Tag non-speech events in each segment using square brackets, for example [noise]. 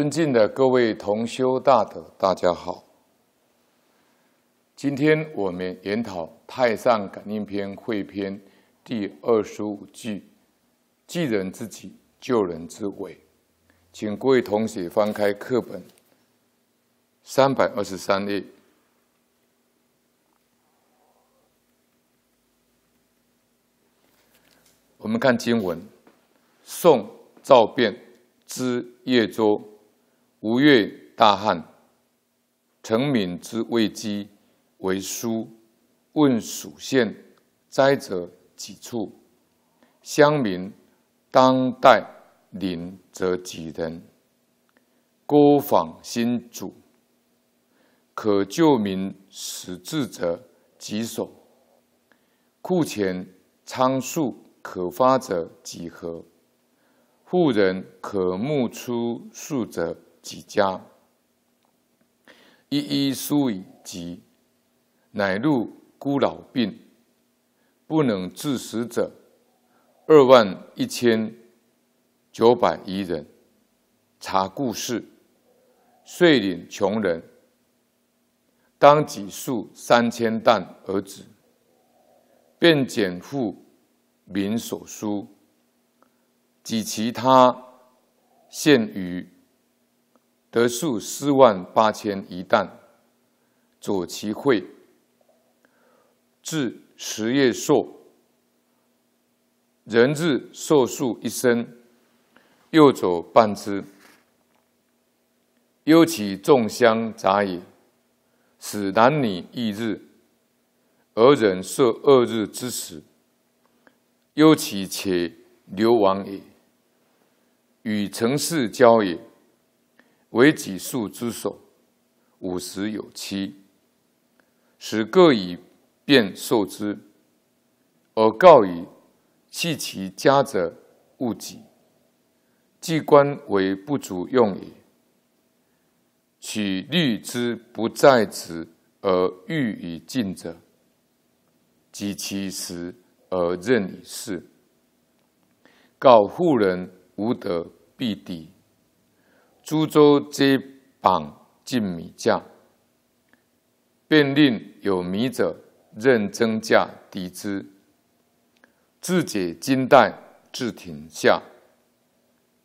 尊敬的各位同修大德，大家好。今天我们研讨《太上感应篇》汇编第二十五句：“济人之己，救人之危。”请各位同学翻开课本三百二十三页。我们看经文：宋赵辩之叶州，吴越大汉，成敏之危机为书，问属县灾者几处？乡民当代临则几人？郭访新主，可救民使智者几手？库钱仓粟。可发者几何？妇人可募出数者几家？一一疏以及，乃入孤老病，不能致死者二万一千九百余人。查故事，遂领穷人，当己数三千担而止，便减负。民所书及其他现于得数四万八千一担，左其会至十月寿，人日寿数一生，右走半之，忧其众香杂也，使男女异日，而人设二日之时。忧其且流亡也，与城市交也，为己数之首，五十有七，使各以便受之，而告以弃其家者勿己，既官为不足用也。取虑之不在此而欲以尽者，及其时。而任以事，告妇人无德必敌。诸州皆绑进米价，便令有米者任增价抵之。自解金带至庭下，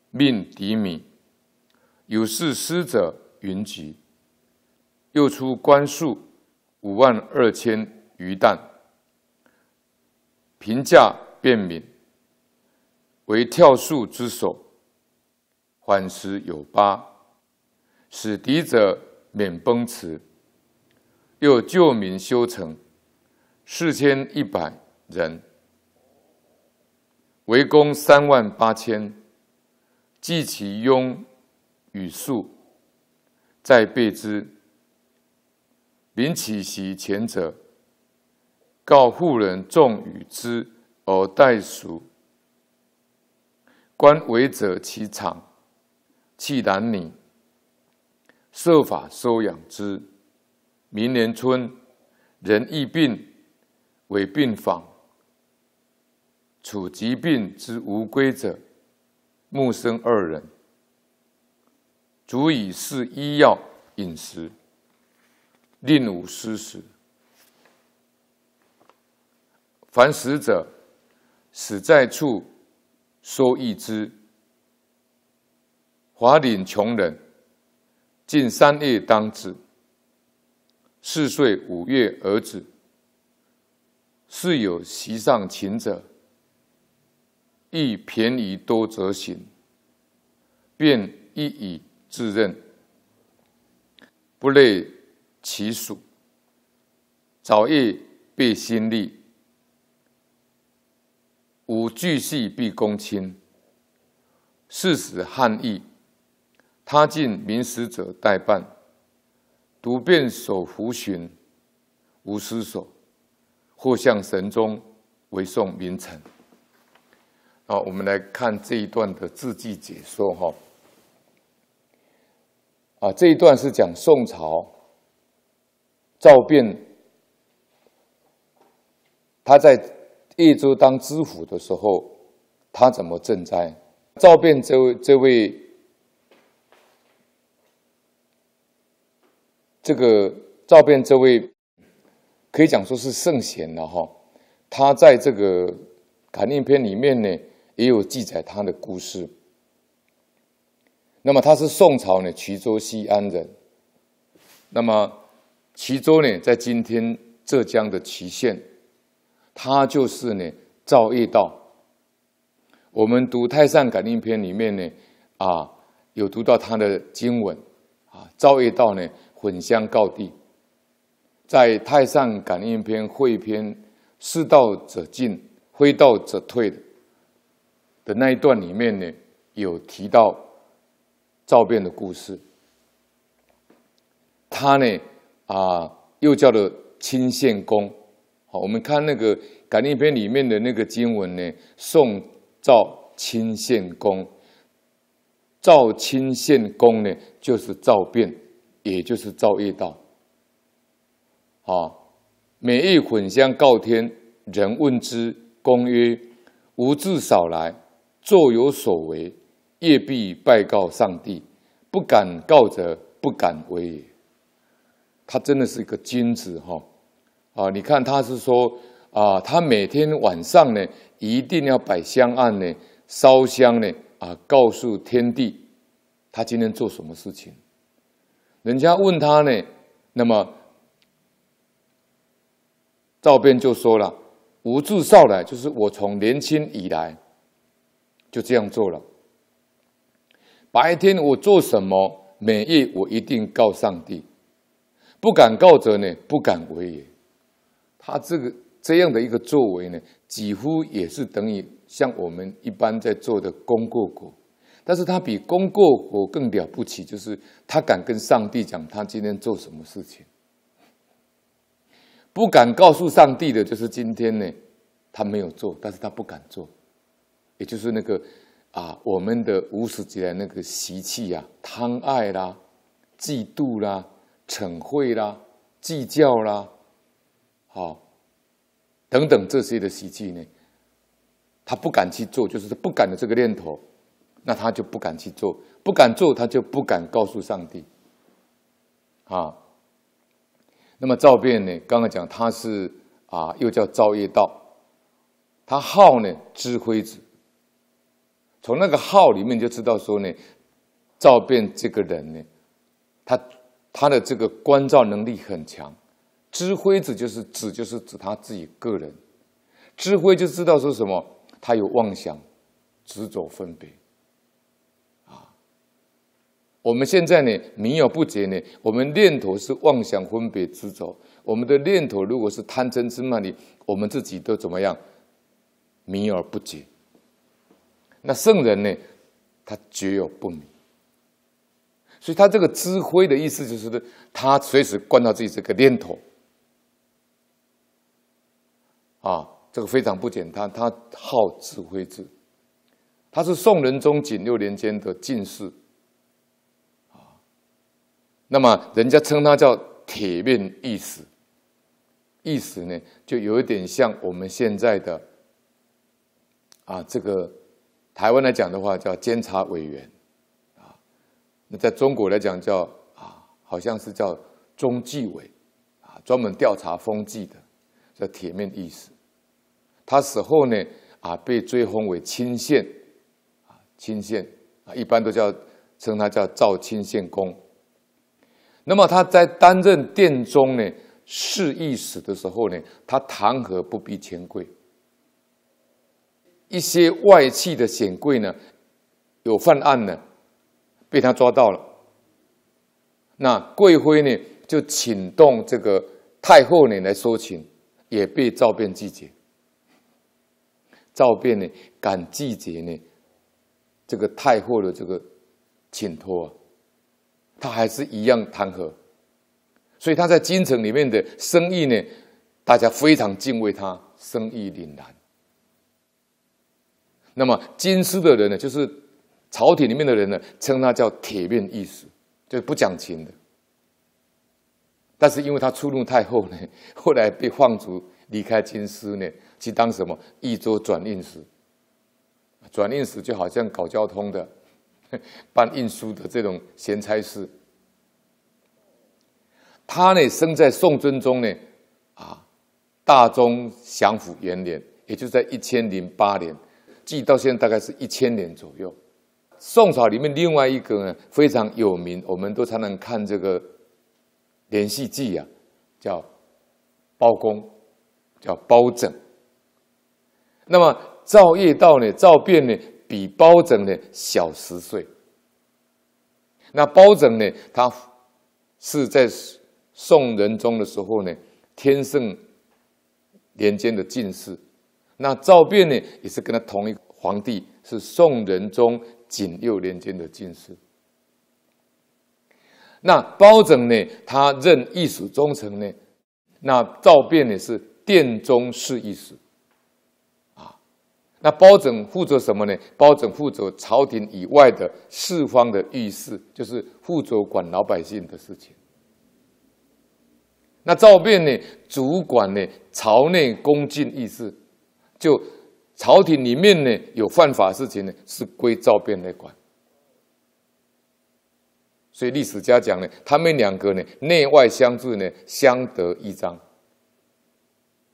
命抵米。有事施者云集，又出官数五万二千余担。平价便敏，为跳数之首，缓时有八，使敌者免崩驰。又救民修成，四千一百人，围攻三万八千，计其庸与数，再备之。临起袭前者。告妇人众与之而待赎，观为者其长，弃男女，设法收养之。明年春，人疫病为病访，处疾病之无归者，木生二人，足以试医药饮食，令无失时。凡死者，死在处，收益之。华岭穷人，近三月当子，四岁五月儿子，是有席上勤者，亦便宜多则行，便一以自任，不累其属。早夜备心力。吾巨细必公亲，事使汉义，他尽民使者代办，独便守胡巡，无失所，或向神宗为宋名臣。好，我们来看这一段的字迹解说哈。啊，这一段是讲宋朝赵辩，他在。益州当知府的时候，他怎么赈灾？赵辩这位这位这个照片这位可以讲说是圣贤了哈。他在这个感应篇里面呢，也有记载他的故事。那么他是宋朝呢衢州西安人。那么衢州呢，在今天浙江的衢县，他就是呢赵业道。我们读《太上感应篇》里面呢，啊，有读到他的经文，啊，赵业道呢混香告地，在《太上感应篇》汇篇。世道者进，非道者退的那一段里面呢，有提到赵辩的故事。他呢啊，又叫做清献公。好，我们看那个感应篇里面的那个经文呢，宋赵清献公。赵清献公呢，就是赵辩，也就是造业道。啊。每日混香告天，人问之，公曰：“吾自少来，坐有所为，业必拜告上帝。不敢告者，不敢为也。”他真的是一个君子哈啊！你看他是说啊，他每天晚上呢，一定要摆香案呢，烧香呢啊，告诉天地他今天做什么事情。人家问他呢，那么。赵辩就说了：“吾自少来，就是我从年轻以来就这样做了。白天我做什么，每夜我一定告上帝。不敢告者呢，不敢为也。他这个这样的一个作为呢，几乎也是等于像我们一般在做的功过果。但是他比功过果更了不起，就是他敢跟上帝讲他今天做什么事情。”不敢告诉上帝的，就是今天呢，他没有做，但是他不敢做，也就是那个啊，我们的无始劫来那个习气呀，贪爱啦、嫉妒啦、嗔恚啦、计较啦，好，等等这些的习气呢，他不敢去做，就是不敢的这个念头，那他就不敢去做，不敢做，他就不敢告诉上帝，啊。那么赵辩呢？刚刚讲他是啊，又叫赵业道，他号呢知辉子。从那个号里面就知道说呢，赵辩这个人呢，他他的这个关照能力很强。知辉子就是指就是指他自己个人，知辉就知道说什么，他有妄想、执着、分别。我们现在呢，迷而不解呢。我们念头是妄想分别执着。我们的念头如果是贪嗔痴慢疑，我们自己都怎么样？迷而不解。那圣人呢，他绝有不迷。所以他这个智慧的意思就是，他随时关到自己这个念头。啊，这个非常不简单。他好智慧智，他是宋仁宗景六年间的进士。那么人家称他叫铁面意思，意思呢就有一点像我们现在的啊，这个台湾来讲的话叫监察委员啊，那在中国来讲叫啊，好像是叫中纪委啊，专门调查风纪的，叫铁面意思。他死后呢啊，被追封为钦县啊，钦县啊，一般都叫称他叫赵钦县公。那么他在担任殿中呢侍御史的时候呢，他弹劾不避权贵，一些外戚的显贵呢有犯案呢，被他抓到了。那贵妃呢就请动这个太后呢来说情，也被赵辩拒绝。赵辩呢敢拒绝呢这个太后的这个请托啊。他还是一样弹劾，所以他在京城里面的生意呢，大家非常敬畏他，生意凛然。那么京师的人呢，就是朝廷里面的人呢，称他叫铁面义士，就不讲情的。但是因为他触怒太后呢，[laughs] 后来被放逐离开京师呢，去当什么益州转运使。转运使就好像搞交通的。[laughs] 办运输的这种闲差事，他呢生在宋真宗呢啊大中祥符元年，也就在一千零八年，记到现在大概是一千年左右。宋朝里面另外一个呢非常有名，我们都常常看这个连续剧啊，叫包公，叫包拯。那么赵业道呢，赵卞呢比包拯呢小十岁。那包拯呢，他是在宋仁宗的时候呢，天圣年间的进士。那赵卞呢，也是跟他同一皇帝，是宋仁宗。景佑年间的进士，那包拯呢？他任御史中丞呢？那赵卞呢？是殿中侍御史，那包拯负责什么呢？包拯负责朝廷以外的四方的御事，就是负责管老百姓的事情。那赵卞呢？主管呢朝内宫禁议事，就。朝廷里面呢有犯法事情呢，是归赵卞来管。所以历史家讲呢，他们两个呢内外相助呢，相得益彰，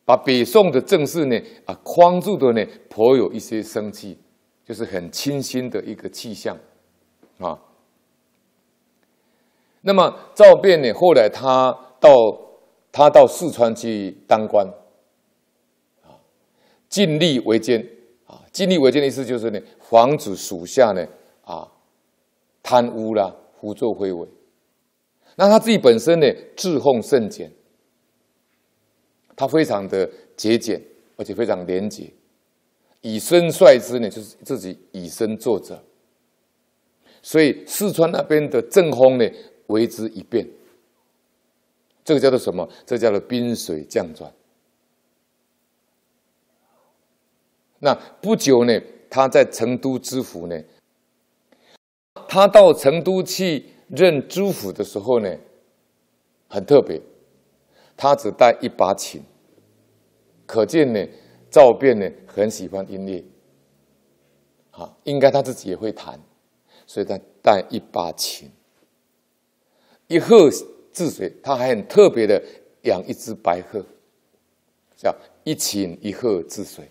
把北宋的政事呢啊框住的呢颇有一些生气，就是很清新的一个气象啊。那么赵卞呢，后来他到他到四川去当官啊。尽力为奸啊！尽力为奸的意思就是呢，防止属下呢啊贪污啦、胡作非为。那他自己本身呢，自奉甚俭，他非常的节俭，而且非常廉洁。以身率之呢，就是自己以身作则。所以四川那边的政风呢，为之一变。这个叫做什么？这叫做冰水降转。那不久呢，他在成都知府呢。他到成都去任知府的时候呢，很特别，他只带一把琴，可见呢，赵卞呢很喜欢音乐，啊，应该他自己也会弹，所以他带一把琴。一鹤治水，他还很特别的养一只白鹤，叫一琴一鹤治水。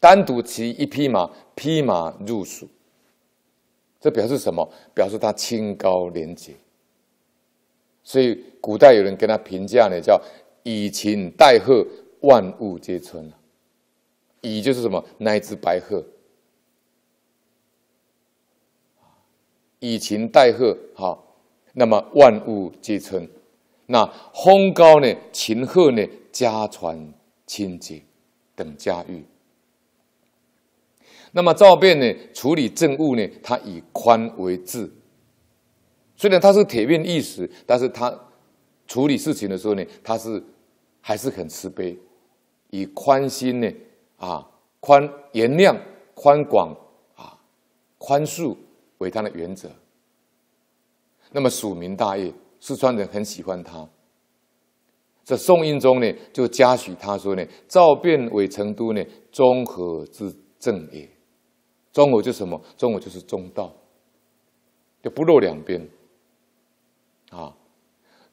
单独骑一匹马，匹马入蜀，这表示什么？表示他清高廉洁。所以古代有人跟他评价呢，叫以琴代鹤，万物皆春以就是什么？那一只白鹤。以琴代鹤，好，那么万物皆春。那风高呢？秦鹤呢？家传清洁等家喻。那么赵卞呢，处理政务呢，他以宽为治。虽然他是铁面意识，但是他处理事情的时候呢，他是还是很慈悲，以宽心呢，啊，宽原谅、宽广啊、宽恕为他的原则。那么署名大业，四川人很喜欢他。这宋英宗呢，就嘉许他说呢：“赵卞为成都呢，综合之政也。”中午就什么？中午就是中道，就不落两边。啊，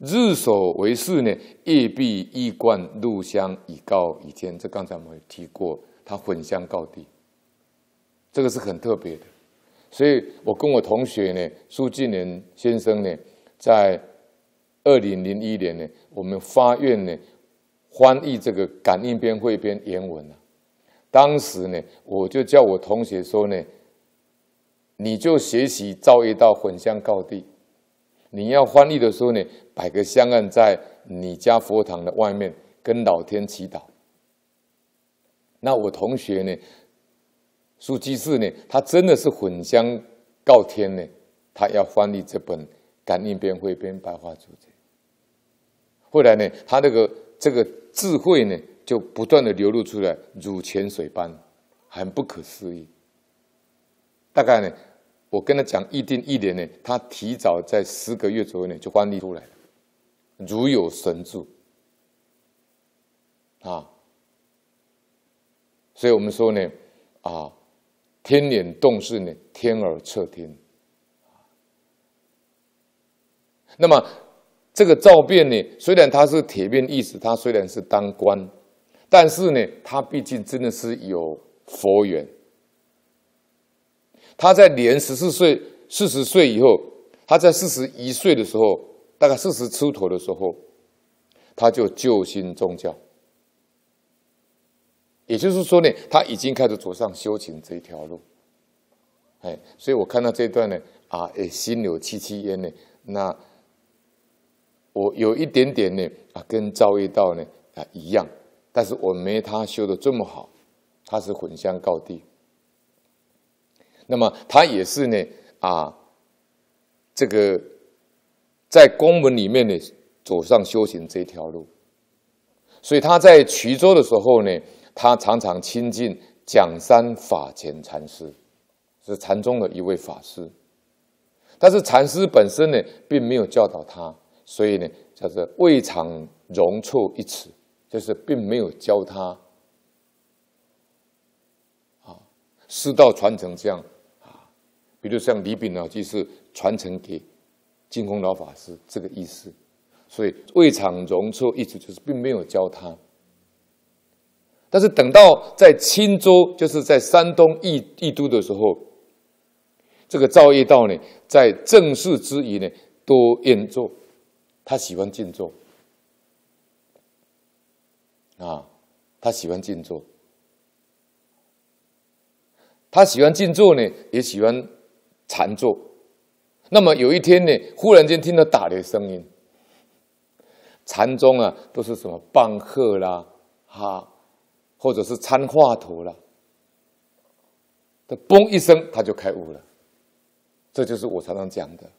日所为事呢，夜必衣冠入乡以告以天。这刚才我们提过，他混香告地，这个是很特别的。所以我跟我同学呢，苏纪年先生呢，在二零零一年呢，我们发愿呢，翻译这个感应篇汇编原文啊。当时呢，我就叫我同学说呢，你就学习造一道混香告地。你要翻译的时候呢，摆个香案在你家佛堂的外面，跟老天祈祷。那我同学呢，苏基士呢，他真的是混香告天呢，他要翻译这本感应篇汇编白话注解。后来呢，他那个这个智慧呢。就不断的流露出来，如泉水般，很不可思议。大概呢，我跟他讲一定一年呢，他提早在十个月左右呢就翻译出来了如有神助啊！所以我们说呢，啊，天眼动视呢，天耳侧听。那么这个赵辩呢，虽然他是铁面意思，他虽然是当官，但是呢，他毕竟真的是有佛缘。他在年十四岁、四十岁以后，他在四十一岁的时候，大概四十出头的时候，他就救心宗教。也就是说呢，他已经开始走上修行这一条路。哎，所以我看到这段呢，啊，哎，心有戚戚焉呢。那我有一点点呢，啊，跟赵一道呢，啊一样，但是我没他修的这么好，他是混香告地。那么他也是呢，啊，这个在宫门里面呢，走上修行这条路。所以他在衢州的时候呢，他常常亲近蒋山法前禅师。是禅宗的一位法师，但是禅师本身呢，并没有教导他，所以呢，叫做未尝容错一尺，就是并没有教他啊，师道传承这样，比如像李炳老居士传承给净空老法师这个意思，所以未尝容错一直就是并没有教他，但是等到在青州，就是在山东义义都的时候。这个赵业道呢，在正式之余呢，多宴坐，他喜欢静坐啊，他喜欢静坐，他喜欢静坐呢，也喜欢禅坐。那么有一天呢，忽然间听到打雷声音，禅宗啊，都是什么棒喝啦，哈，或者是参话头啦，他嘣一声，他就开悟了。这就是我常常讲的，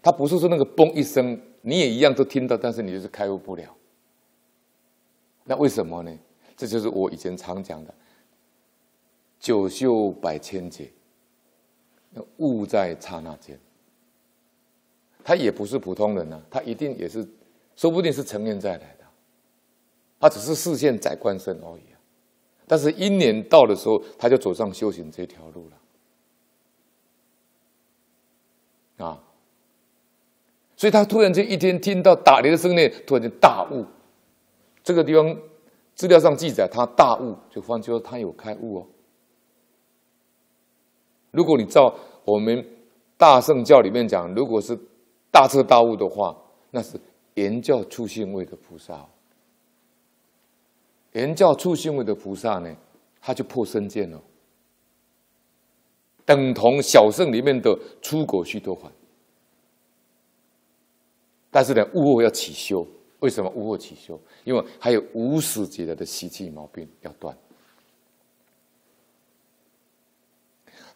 他不是说那个嘣一声，你也一样都听到，但是你就是开悟不了。那为什么呢？这就是我以前常讲的“九秀百千劫，悟在刹那间”。他也不是普通人呐，他一定也是，说不定是成年再来的，他只是视线窄观身而已啊。但是因年到的时候，他就走上修行这条路了。啊！所以他突然间一天听到打雷的声音，突然间大悟。这个地方资料上记载，他大悟，就换句话说，他有开悟哦。如果你照我们大圣教里面讲，如果是大彻大悟的话，那是言教初心位的菩萨。言教初心位的菩萨呢，他就破身见了。等同小圣里面的出果须陀洹，但是呢，悟后要起修。为什么悟后起修？因为还有无始劫来的习气毛病要断。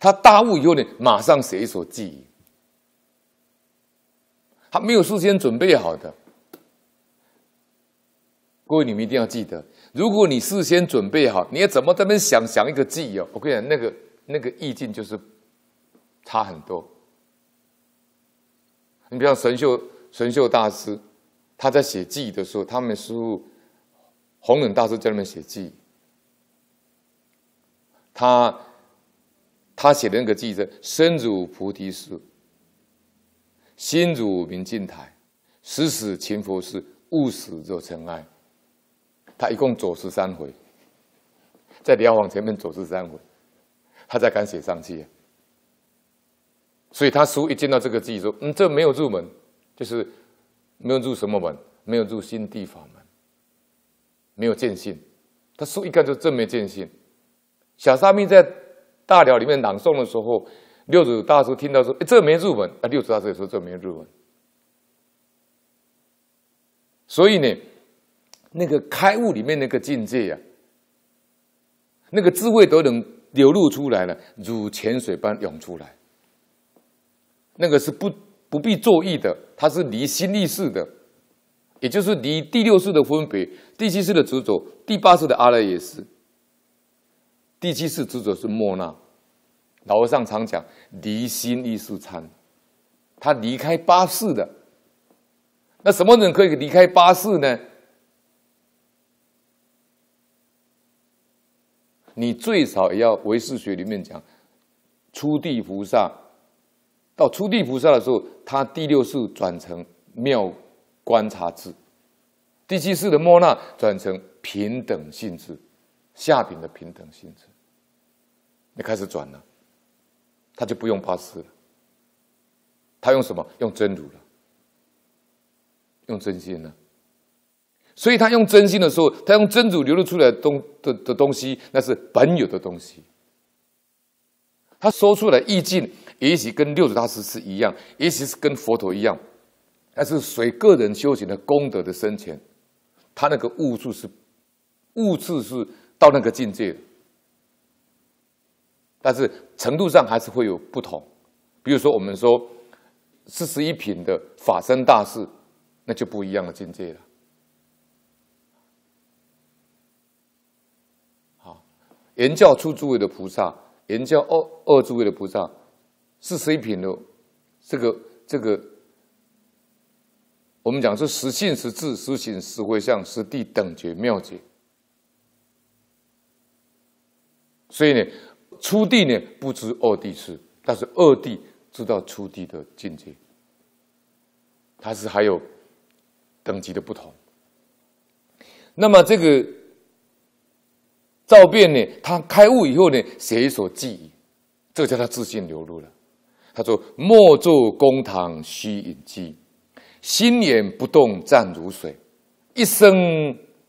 他大悟以后呢，马上写一首偈语，他没有事先准备好的。各位，你们一定要记得，如果你事先准备好，你要怎么在那想想一个偈哦？我跟你讲，那个。那个意境就是差很多。你比方神秀神秀大师，他在写记的时候，他们师傅弘忍大师在那边写记，他他写的那个记是身如菩提树，心如明镜台，时时勤佛事，勿使惹尘埃。他一共走十三回，在辽皇前面走十三回。他才敢写上去，所以他书一见到这个记说：“嗯，这没有入门，就是没有入什么门，没有入心地法门，没有见性。”他书一看就真没见性。小沙弥在大寮里面朗诵的时候，六祖大师听到说：“哎，这没入门。”啊，六祖大师也说：“这没入门。”所以呢，那个开悟里面那个境界呀，那个智慧都能。流露出来了，如泉水般涌出来。那个是不不必作意的，它是离心力式的，也就是离第六式的分别，第七式的执着，第八式的阿赖耶识，第七式执着是莫那。老和尚常讲离心意识参，他离开八世的。那什么人可以离开八世呢？你最少也要唯识学里面讲，初地菩萨到初地菩萨的时候，他第六世转成妙观察智。第七世的莫那转成平等性质，下品的平等性质，你开始转了，他就不用八识了，他用什么？用真如了，用真心了。所以他用真心的时候，他用真主流露出来的东的的东西，那是本有的东西。他说出来意境，也许跟六祖大师是一样，也许是跟佛陀一样，但是随个人修行的功德的深浅。他那个悟处是悟处是到那个境界，但是程度上还是会有不同。比如说，我们说四十一品的法身大士，那就不一样的境界了。好，言教出诸位的菩萨，言教二二诸位的菩萨，四十一品的这个这个。我们讲是实性、实智、实行、实回向、实地等觉妙解。所以呢，初地呢不知二地事，但是二地知道初地的境界。它是还有等级的不同。那么这个照变呢，他开悟以后呢，写一首记忆，这叫他自信流露了。他说：“莫作公堂虚隐机。”心眼不动湛如水，一声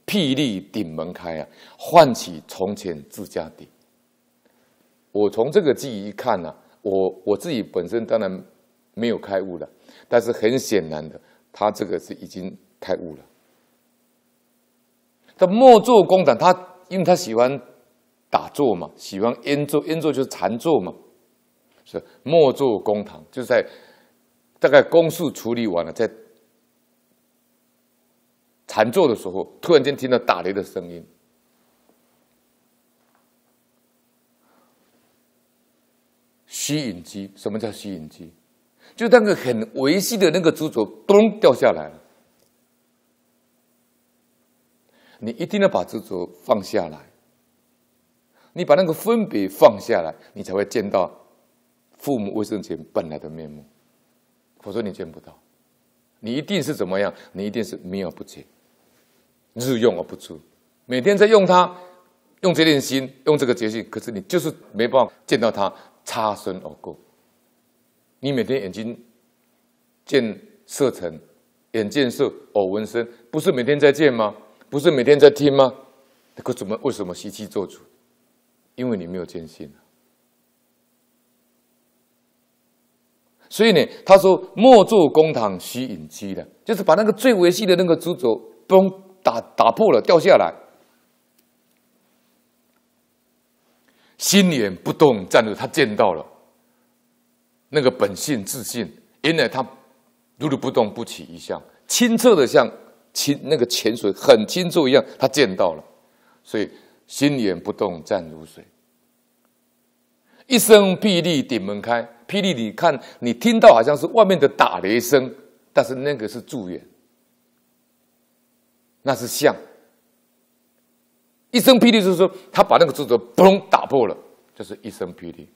霹雳顶门开啊，唤起从前自家底。我从这个记忆一看呢，我我自己本身当然没有开悟了，但是很显然的，他这个是已经开悟了。他莫做工党，他因为他喜欢打坐嘛，喜欢烟坐，烟坐就是禅坐嘛，是莫做公堂，就在大概公事处理完了，在。禅坐的时候，突然间听到打雷的声音。吸引机，什么叫吸引机？就那个很维系的那个执着，咚掉下来了。你一定要把执着放下来，你把那个分别放下来，你才会见到父母卫生前本来的面目。否则你见不到，你一定是怎么样？你一定是迷而不见。日用而不出，每天在用它，用这点心，用这个节性，可是你就是没办法见到它擦身而过。你每天眼睛见色尘，眼见色，耳闻声，不是每天在见吗？不是每天在听吗？可怎么为什么习气做主？因为你没有见性所以呢，他说莫做公堂虚隐机的，就是把那个最维系的那个执着崩。打打破了，掉下来，心眼不动，站着，他见到了那个本性自信，原来他如如不动，不起一相，清澈的像清那个泉水很清澈一样，他见到了，所以心眼不动，站如水。一声霹雳顶门开，霹雳，你看你听到好像是外面的打雷声，但是那个是助缘。那是相，一声霹雳就是说，他把那个执着嘣打破了，就是一声霹雳。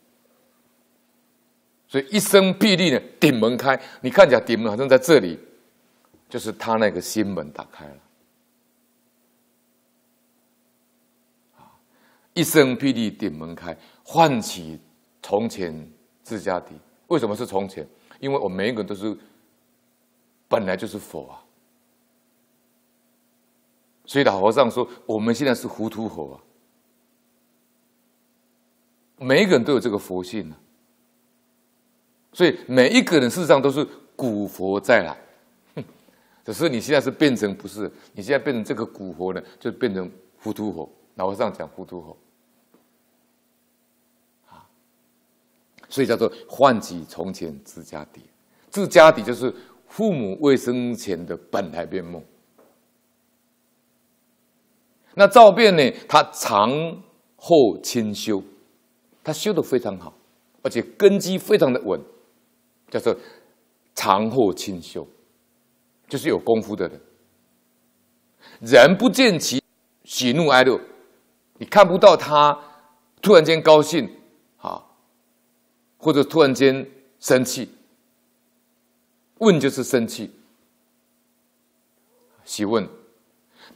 所以一声霹雳呢，顶门开，你看起来顶门好像在这里，就是他那个心门打开了。一声霹雳顶门开，唤起从前自家底。为什么是从前？因为我们每一个人都是本来就是佛啊。所以老和尚说：“我们现在是糊涂佛啊，每一个人都有这个佛性啊。所以每一个人事实上都是古佛在来，只是你现在是变成不是？你现在变成这个古佛呢，就变成糊涂佛。老和尚讲糊涂佛啊，所以叫做唤起从前自家底，自家底就是父母未生前的本来面目。”那照变呢？他长后清修，他修的非常好，而且根基非常的稳，叫做长后清修，就是有功夫的人。人不见其喜怒哀乐，你看不到他突然间高兴啊，或者突然间生气。问就是生气，喜问：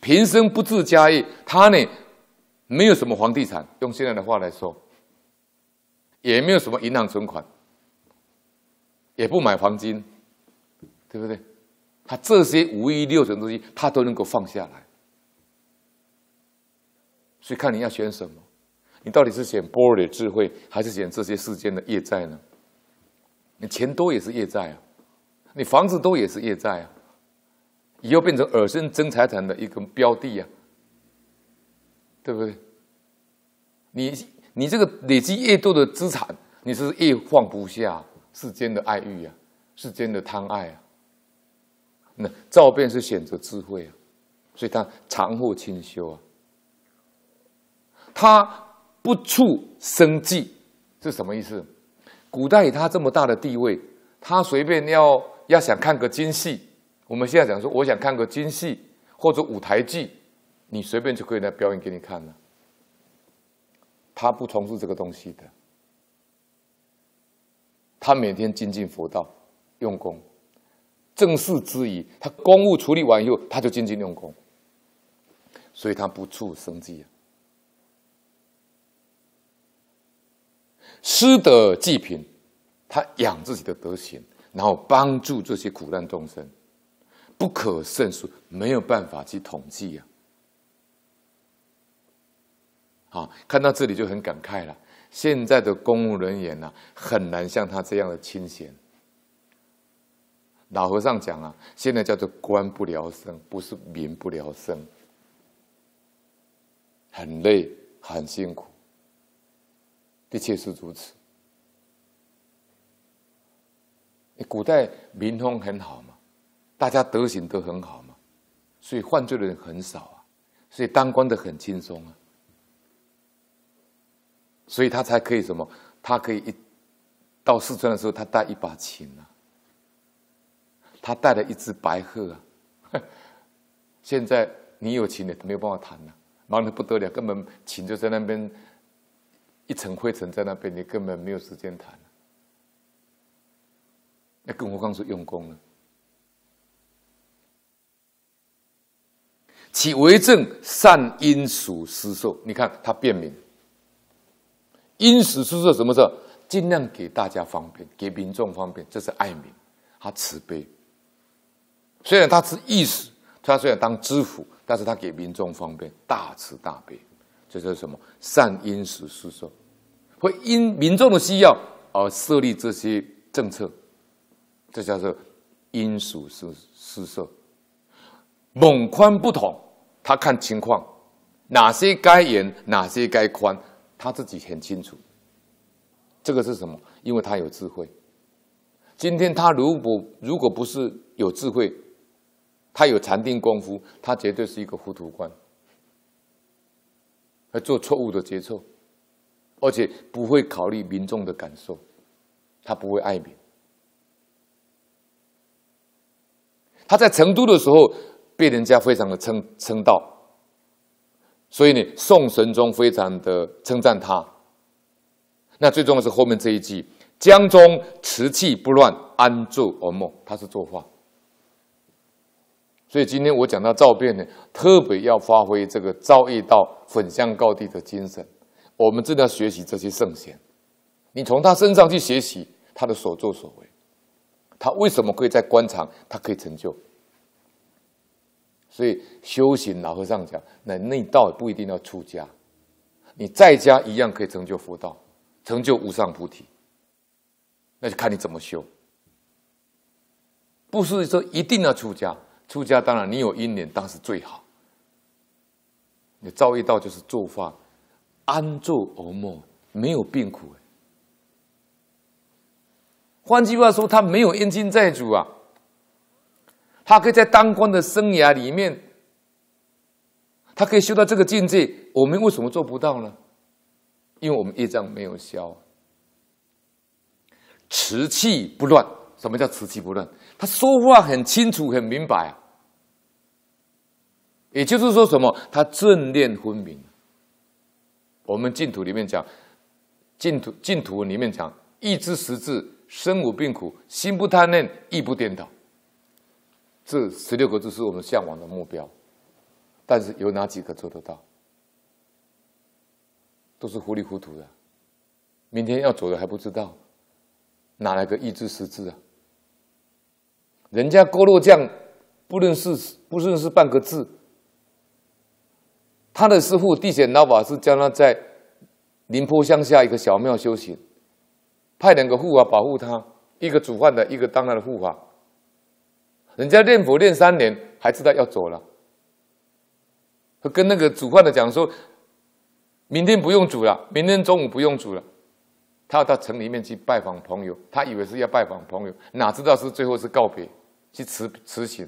平生不自家业，他呢没有什么房地产，用现在的话来说，也没有什么银行存款，也不买黄金，对不对？他这些五一六成东西，他都能够放下来。所以看你要选什么，你到底是选波尔的智慧，还是选这些世间的业债呢？你钱多也是业债啊，你房子多也是业债啊，以后变成尔生争财产的一个标的啊，对不对？你你这个累积越多的资产，你是越放不下世间的爱欲啊，世间的贪爱啊。那照变是选择智慧啊，所以他常获清修啊。他不处生计是什么意思？古代以他这么大的地位，他随便要要想看个京戏，我们现在讲说，我想看个京戏或者舞台剧，你随便就可以来表演给你看了。他不从事这个东西的，他每天精进佛道，用功，正事之余，他公务处理完以后，他就精进用功，所以他不处生计啊。师德济贫，他养自己的德行，然后帮助这些苦难众生，不可胜数，没有办法去统计呀。好，看到这里就很感慨了。现在的公务人员呢，很难像他这样的清闲。老和尚讲啊，现在叫做官不聊生，不是民不聊生，很累，很辛苦。的确是如此。古代民风很好，大家德行都很好嘛，所以犯罪的人很少啊，所以当官的很轻松啊，所以他才可以什么？他可以一到四川的时候，他带一把琴啊，他带了一只白鹤啊。[laughs] 现在你有琴的没有办法弹了，忙得不得了，根本琴就在那边。一层灰尘在那边，你根本没有时间谈。那更何况是用功了。其为政善因属施受，你看他便民，因属施受什么时候？尽量给大家方便，给民众方便，这是爱民，他慈悲。虽然他是义士，他虽然当知府，但是他给民众方便，大慈大悲。这是什么？善因时施受，会因民众的。需要而设立这些政策，这叫做因属施施受。猛宽不同，他看情况，哪些该严，哪些该宽，他自己很清楚。这个是什么？因为他有智慧。今天他如果如果不是有智慧，他有禅定功夫，他绝对是一个糊涂官。会做错误的决策，而且不会考虑民众的感受，他不会爱民。他在成都的时候被人家非常的称称道，所以呢，宋神宗非常的称赞他。那最重要是后面这一句：“江中瓷器不乱，安住而梦。”他是作画。所以今天我讲到照变呢，特别要发挥这个造诣道粉香高地的精神。我们真的要学习这些圣贤，你从他身上去学习他的所作所为，他为什么可以在官场，他可以成就？所以修行老和尚讲，那内道不一定要出家，你在家一样可以成就佛道，成就无上菩提。那就看你怎么修，不是说一定要出家。出家当然，你有因缘当然是最好。你造一道就是做法，安坐而默，没有病苦。换句话说，他没有冤亲债主啊，他可以在当官的生涯里面，他可以修到这个境界。我们为什么做不到呢？因为我们业障没有消，持气不乱。什么叫持气不乱？他说话很清楚、很明白啊。也就是说，什么？他正念分明。我们净土里面讲，净土净土里面讲，意知实质，身无病苦，心不贪念，意不颠倒。这十六个字是我们向往的目标，但是有哪几个做得到？都是糊里糊涂的。明天要走的还不知道，哪来个意志识字啊？人家郭洛将不认识，不认识半个字。他的师傅地显老法师教他在宁波乡下一个小庙修行，派两个护法保护他，一个煮饭的，一个当他的护法。人家练佛练三年，还知道要走了，跟那个煮饭的讲说：“明天不用煮了，明天中午不用煮了。”他要到城里面去拜访朋友，他以为是要拜访朋友，哪知道是最后是告别，去辞辞行。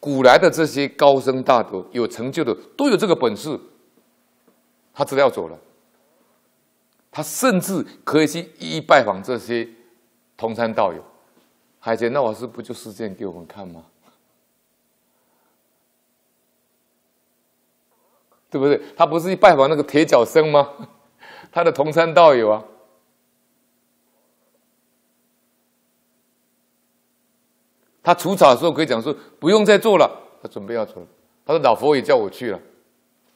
古来的这些高僧大德、有成就的，都有这个本事。他知道要走了，他甚至可以去一一拜访这些同参道友。海贤那老师不就示现给我们看吗？对不对？他不是去拜访那个铁脚僧吗？[laughs] 他的同参道友啊。他除草的时候可以讲说不用再做了，他准备要走了。他说老佛爷叫我去了，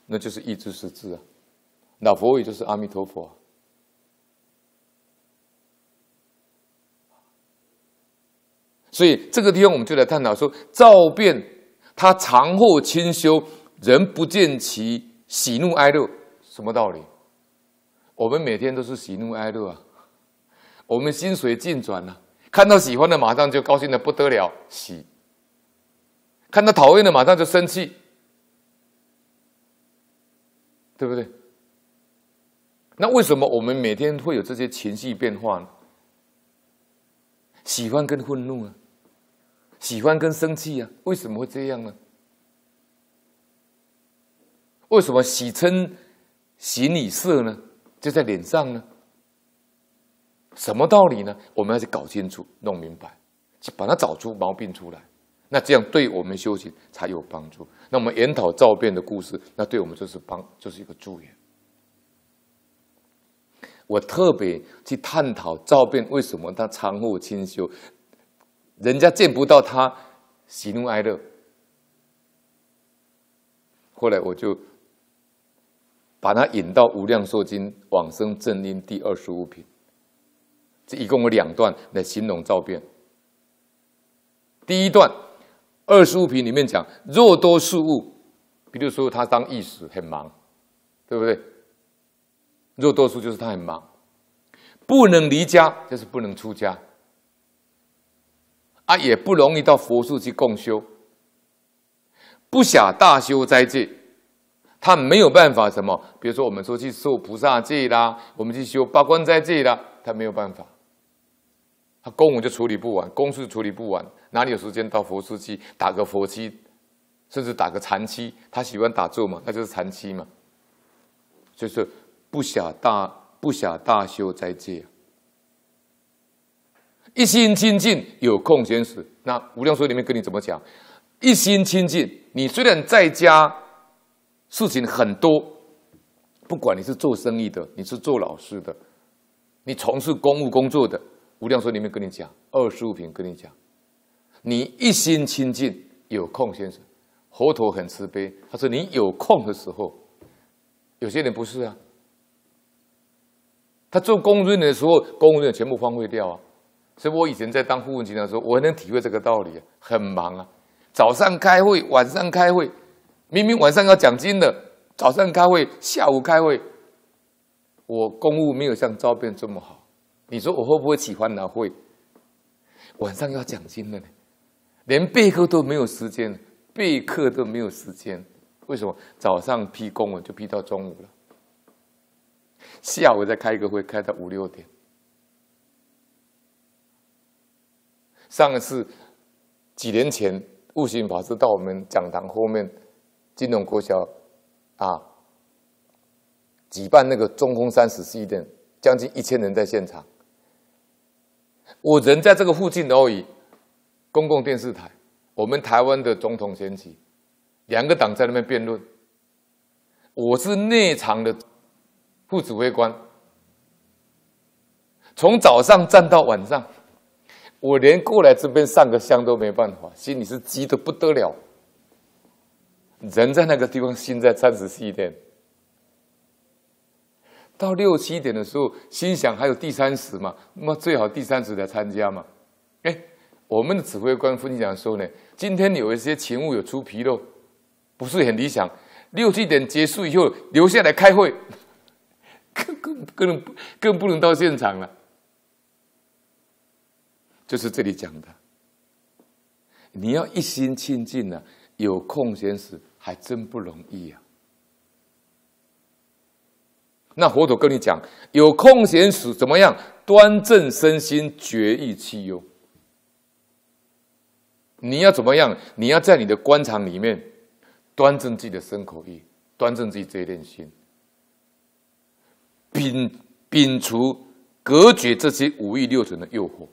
那就是意志识字啊。老佛爷就是阿弥陀佛。所以这个地方我们就来探讨说，照变他常后清修，人不见其喜怒哀乐，什么道理？我们每天都是喜怒哀乐啊，我们心随境转呐，看到喜欢的马上就高兴的不得了，喜；看到讨厌的马上就生气，对不对？那为什么我们每天会有这些情绪变化呢？喜欢跟愤怒啊？喜欢跟生气啊？为什么会这样呢？为什么喜嗔喜你色呢？就在脸上呢？什么道理呢？我们要去搞清楚、弄明白，去把它找出毛病出来。那这样对我们修行才有帮助。那我们研讨照变的故事，那对我们就是帮，就是一个助缘。我特别去探讨照变为什么他常后清修。人家见不到他喜怒哀乐，后来我就把他引到《无量寿经》往生正因第二十五品，这一共有两段来形容照变。第一段二十五品里面讲，若多事物，比如说他当义士很忙，对不对？若多数就是他很忙，不能离家，就是不能出家。啊，也不容易到佛寺去共修，不暇大修斋戒，他没有办法什么？比如说，我们说去受菩萨戒啦，我们去修八关斋戒啦，他没有办法，他公务就处理不完，公事处理不完，哪里有时间到佛寺去打个佛七，甚至打个禅七？他喜欢打坐嘛，那就是禅七嘛。就是不暇大不暇大修斋戒。一心清净，有空闲时，那无量寿里面跟你怎么讲？一心清净，你虽然在家事情很多，不管你是做生意的，你是做老师的，你从事公务工作的，无量寿里面跟你讲，二十五品跟你讲，你一心清净，有空闲时，佛陀很慈悲，他说你有空的时候，有些人不是啊，他做公务员的时候，公务员全部荒废掉啊。所以我以前在当护问局的时候，我能体会这个道理，很忙啊，早上开会，晚上开会，明明晚上要讲经的，早上开会，下午开会，我公务没有像招变这么好，你说我会不会喜欢拿会？晚上要讲经的呢，连备课都没有时间，备课都没有时间，为什么？早上批公文就批到中午了，下午再开一个会，开到五六点。上一次几年前，悟行法师到我们讲堂后面金融国小啊，举办那个中空三十四殿，将近一千人在现场。我人在这个附近而已，公共电视台，我们台湾的总统选举，两个党在那边辩论，我是内场的副指挥官，从早上站到晚上。我连过来这边上个香都没办法，心里是急得不得了。人在那个地方，心在三十七天。到六七点的时候，心想还有第三十嘛，那么最好第三十来参加嘛。哎，我们的指挥官分享说呢，今天有一些勤务有出纰漏，不是很理想。六七点结束以后留下来开会，更更更更不能到现场了。就是这里讲的，你要一心清净呢，有空闲时还真不容易呀。那佛陀跟你讲，有空闲时怎么样？端正身心，绝意气忧。你要怎么样？你要在你的官场里面端正自己的身口意，端正自己这一念心，摒摒除隔绝这些五欲六尘的诱惑，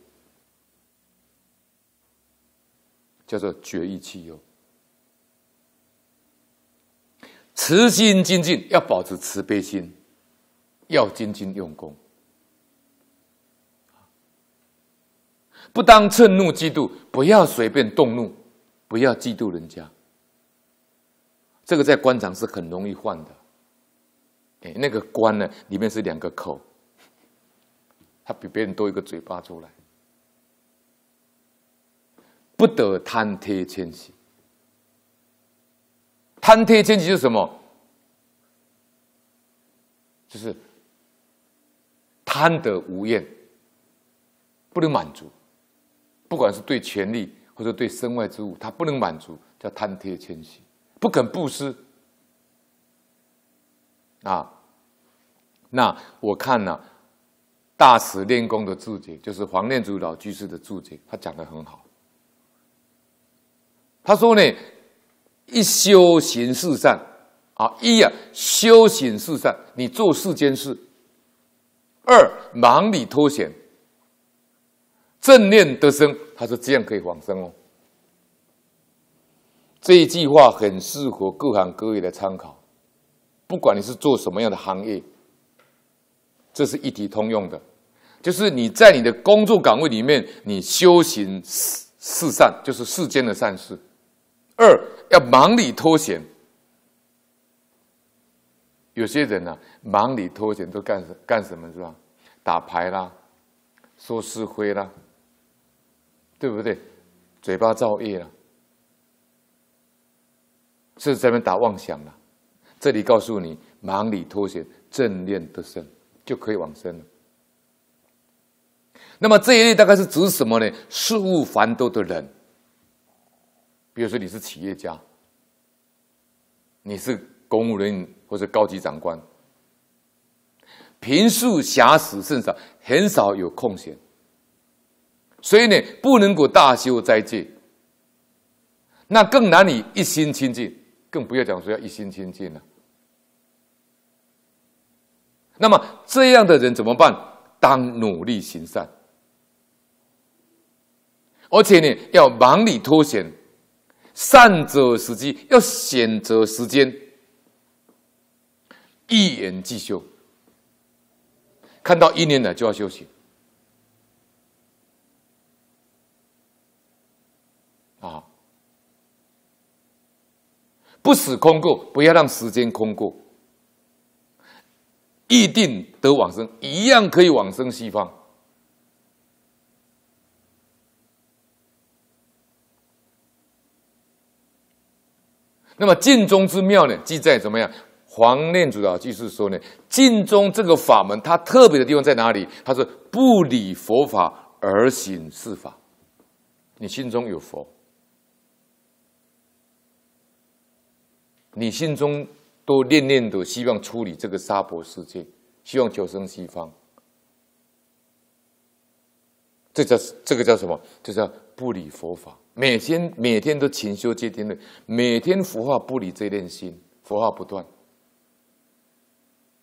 叫做决意气忧。慈心精进，要保持慈悲心。要精进用功，不当趁怒嫉妒，不要随便动怒，不要嫉妒人家。这个在官场是很容易犯的。哎，那个官呢，里面是两个口，他比别人多一个嘴巴出来，不得贪贴迁徙。贪贴迁徙是什么？就是。贪得无厌，不能满足，不管是对权力或者对身外之物，他不能满足，叫贪贴迁徙，不肯布施。啊，那我看呢，大慈练功的注解，就是黄念祖老居士的注解，他讲的很好。他说呢，一修行四善，啊，一呀修行四善，你做世间事。二忙里偷闲，正念得生。他说这样可以往生哦。这一句话很适合各行各业的参考，不管你是做什么样的行业，这是一体通用的。就是你在你的工作岗位里面，你修行四四善，就是世间的善事。二要忙里偷闲。有些人呢，忙里偷闲都干干什么是吧？打牌啦，说是非啦，对不对？嘴巴造业了，是在那边打妄想了。这里告诉你，忙里偷闲，正念得生，就可以往生了。那么这一类大概是指什么呢？事务繁多的人，比如说你是企业家，你是。公务人员或者高级长官，平素暇时甚少，很少有空闲，所以呢，不能够大修斋戒，那更难以一心清净，更不要讲说要一心清净了。那么这样的人怎么办？当努力行善，而且呢，要忙里偷闲，善者时机，要选择时间。一言即修，看到一年了就要修行啊！不使空过，不要让时间空过，一定得往生，一样可以往生西方。那么尽中之妙呢？记载怎么样？黄念祖老居士说呢，净宗这个法门，它特别的地方在哪里？他说不理佛法而行事法。你心中有佛，你心中都念念的希望处理这个娑婆世界，希望求生西方。这叫这个叫什么？这叫不理佛法。每天每天都勤修戒天的，每天佛法不离这念心，佛法不断。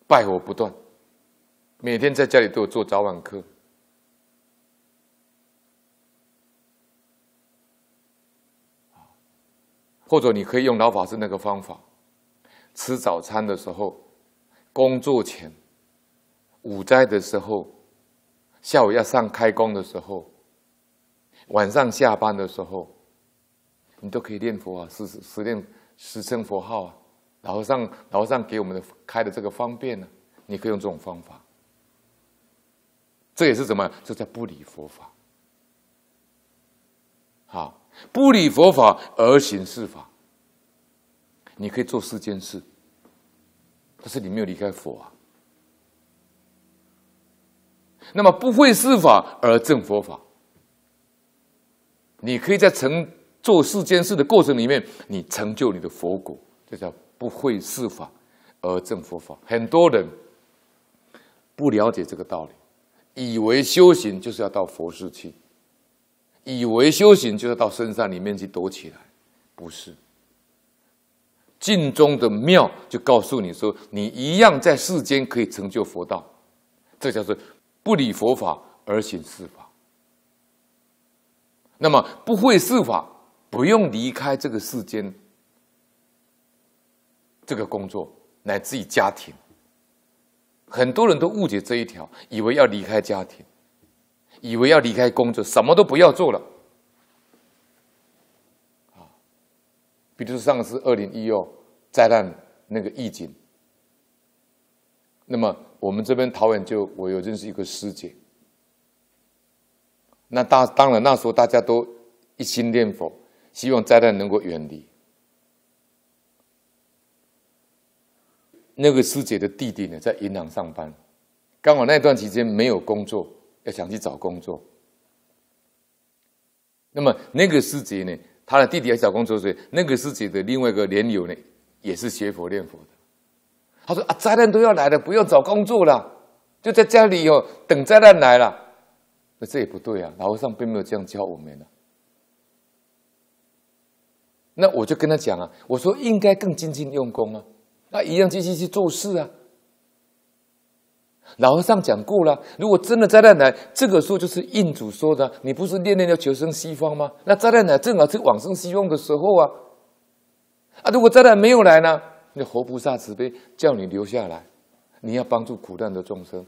拜火不断，每天在家里都有做早晚课，或者你可以用老法师那个方法，吃早餐的时候，工作前，午斋的时候，下午要上开工的时候，晚上下班的时候，你都可以念佛啊，十十念十声佛号啊。老和尚老和尚给我们的开的这个方便呢，你可以用这种方法。这也是什么？这叫不理佛法。好，不理佛法而行世法。你可以做世间事，但是你没有离开佛啊。那么不会施法而正佛法，你可以在成做世间事的过程里面，你成就你的佛果，这叫不会世法而正佛法。很多人不了解这个道理。以为修行就是要到佛寺去，以为修行就要到深山里面去躲起来，不是。净中的妙就告诉你说，你一样在世间可以成就佛道，这叫做不理佛法而行世法。那么不会施法，不用离开这个世间，这个工作乃至于家庭。很多人都误解这一条，以为要离开家庭，以为要离开工作，什么都不要做了。啊，比如上次二零一六灾难那个疫情，那么我们这边桃园就我有认识一个师姐，那大当然那时候大家都一心念佛，希望灾难能够远离。那个师姐的弟弟呢，在银行上班，刚好那段期间没有工作，要想去找工作。那么那个师姐呢，他的弟弟要找工作，所以那个师姐的另外一个连友呢，也是学佛念佛的。他说：“啊，灾难都要来了，不要找工作了，就在家里哦，等灾难来了。”那这也不对啊，老和尚并没有这样教我们呢。那我就跟他讲啊，我说应该更精进用功啊。那一样积极去做事啊！老和尚讲过了，如果真的灾难来，这个时候就是印主说的，你不是念念要求生西方吗？那灾难来正好是往生西方的时候啊！啊，如果灾难没有来呢？那活菩萨慈悲叫你留下来，你要帮助苦难的众生，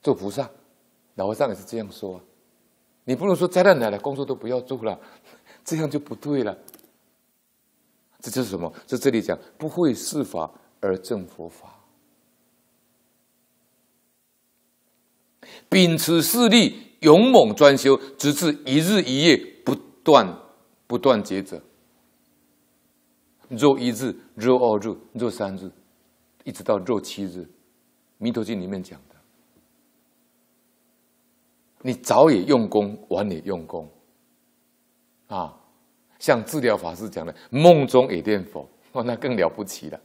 做菩萨。老和尚也是这样说，你不能说灾难来了，工作都不要做了，[laughs] 这样就不对了。这就是什么？在这里讲，不会世法而正佛法，秉持势力，勇猛专修，直至一日一夜不断不断接者。若一日，若二日，若三日，一直到若七日，《弥陀经》里面讲，你早也用功，晚也用功，啊。像治疗法师讲的，梦中也念佛，[laughs] 哦，那更了不起了。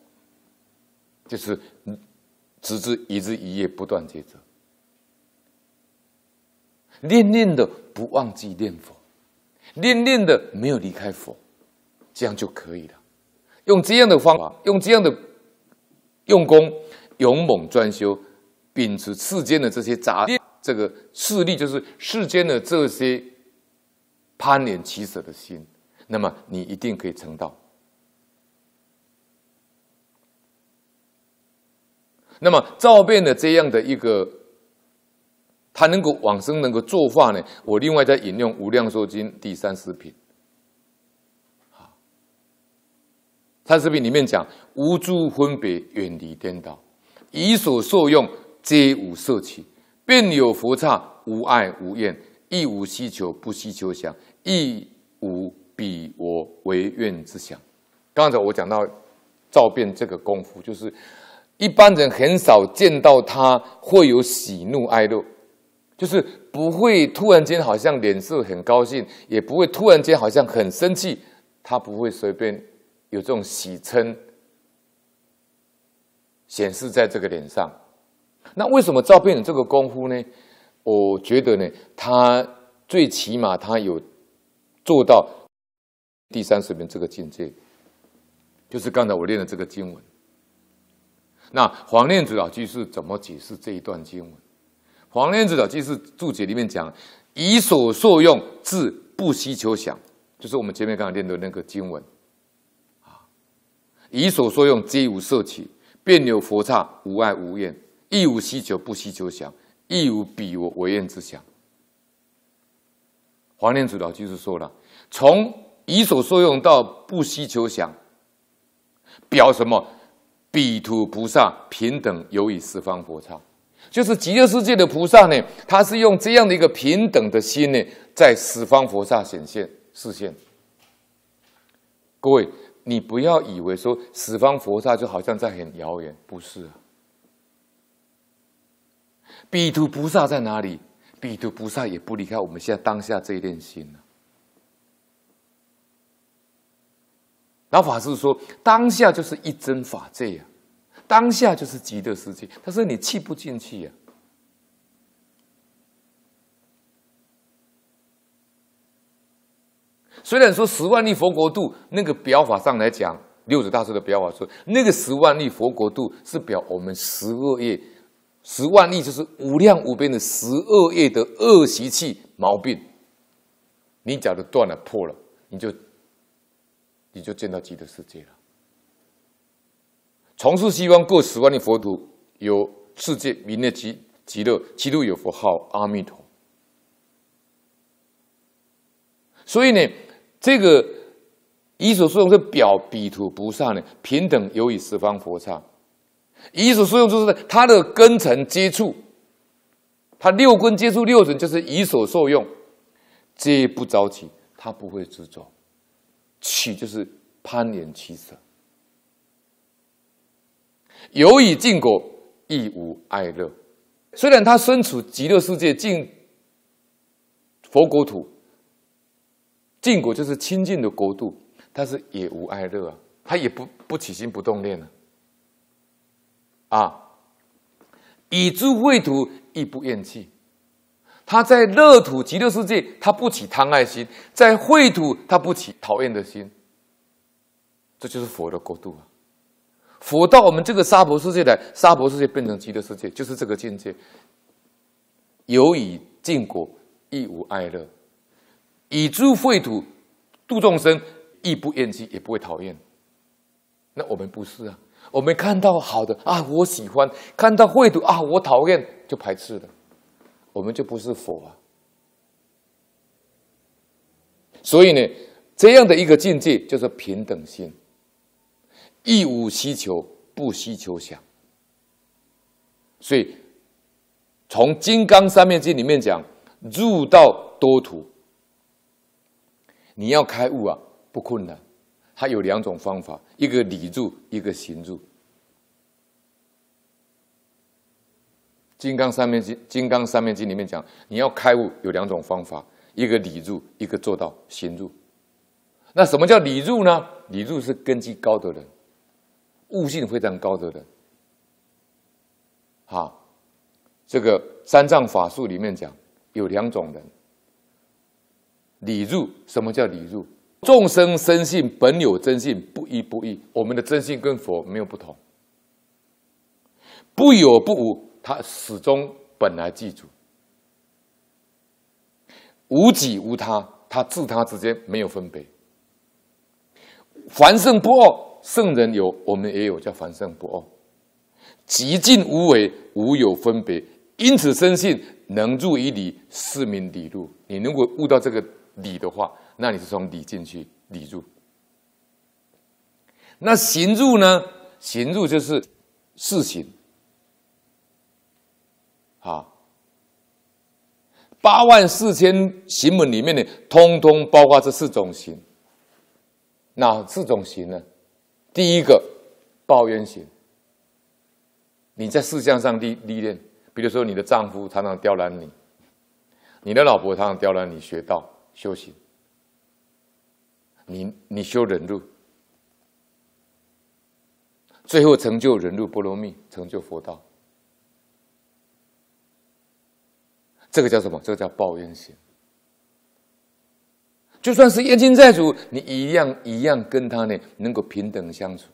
就是直至一日一夜不断接着，念念的不忘记念佛，念念的没有离开佛，这样就可以了。用这样的方法，用这样的用功，勇猛专修，秉持世间的这些杂念，这个势力就是世间的这些攀连起舍的心。那么你一定可以成道。那么照变的这样的一个，他能够往生，能够作化呢？我另外再引用《无量寿经》第三十品，啊，三十品里面讲：无诸分别，远离颠倒，以所受用，皆无色起，便有佛刹，无爱无厌，亦无希求，不希求想，亦无。比我为愿之想。刚才我讲到照遍这个功夫，就是一般人很少见到他会有喜怒哀乐，就是不会突然间好像脸色很高兴，也不会突然间好像很生气，他不会随便有这种喜嗔显示在这个脸上。那为什么照变的这个功夫呢？我觉得呢，他最起码他有做到。第三十篇这个境界，就是刚才我念的这个经文。那黄念祖老居士怎么解释这一段经文？黄念祖老居士注解里面讲：“以所受用，自不希求想。”就是我们前面刚才念的那个经文啊。以所受用，皆无色起，便有佛刹，无爱无厌，亦无希求，不希求想，亦无彼我为愿之想。华念祖老居士说了：“从以所受用到不希求想，表什么？彼土菩萨平等有以十方佛刹，就是极乐世界的菩萨呢，他是用这样的一个平等的心呢，在十方佛刹显现示现。各位，你不要以为说十方佛刹就好像在很遥远，不是啊。彼土菩萨在哪里？彼土菩萨也不离开我们现在当下这一念心老法师说：“当下就是一真法界呀，当下就是极乐世界。”他说：“你气不进去呀。”虽然说十万亿佛国度那个表法上来讲，六祖大师的表法说，那个十万亿佛国度是表我们十二业，十万亿就是无量无边的十二业的恶习气毛病。你假如断了破了，你就。你就见到极乐世界了。从事西方各十万的佛土，有世界名列极极乐，极乐有佛号阿弥陀。所以呢，这个以所说用是表彼土菩萨呢平等有以十方佛刹。以所受用就是他的根尘接触，他六根接触六尘，就是以所受用，皆不着急，他不会执着。起就是攀岩起舍，有以禁果，亦无爱乐。虽然他身处极乐世界，尽佛国土，禁果就是清净的国度，但是也无爱乐啊，他也不不起心不动念了。啊，以诸秽土，亦不厌弃。他在乐土极乐世界，他不起贪爱心；在秽土，他不起讨厌的心。这就是佛的国度啊！佛到我们这个娑婆世界来，娑婆世界变成极乐世界，就是这个境界。有以尽果，亦无爱乐；以诸秽土度众生，亦不厌弃，也不会讨厌。那我们不是啊！我们看到好的啊，我喜欢；看到秽土啊，我讨厌，就排斥了。我们就不是佛啊，所以呢，这样的一个境界就是平等心，亦无希求，不希求想。所以从《金刚三面经》里面讲，入道多途，你要开悟啊，不困难。它有两种方法，一个理入，一个行入。金刚三面经，金刚三面经里面讲，你要开悟有两种方法，一个理入，一个做到行入。那什么叫理入呢？理入是根基高的人，悟性非常高的人。好，这个三藏法术里面讲有两种人。理入，什么叫理入？众生生性本有真性，不一不异。我们的真性跟佛没有不同，不有不无。他始终本来记住，无己无他，他自他之间没有分别。凡圣不二，圣人有，我们也有，叫凡圣不二。极尽无为，无有分别，因此生信能入于理，是名理路。你如果悟到这个理的话，那你是从理进去，理入。那行入呢？行入就是四行。啊，八万四千行门里面呢，通通包括这四种行。哪四种行呢？第一个抱怨行，你在事项上历历练，比如说你的丈夫常常刁难你，你的老婆常常刁难你学道修行，你你修忍辱，最后成就忍辱波罗蜜，成就佛道。这个叫什么？这个叫抱怨心。就算是冤亲债主，你一样一样跟他呢，能够平等相处。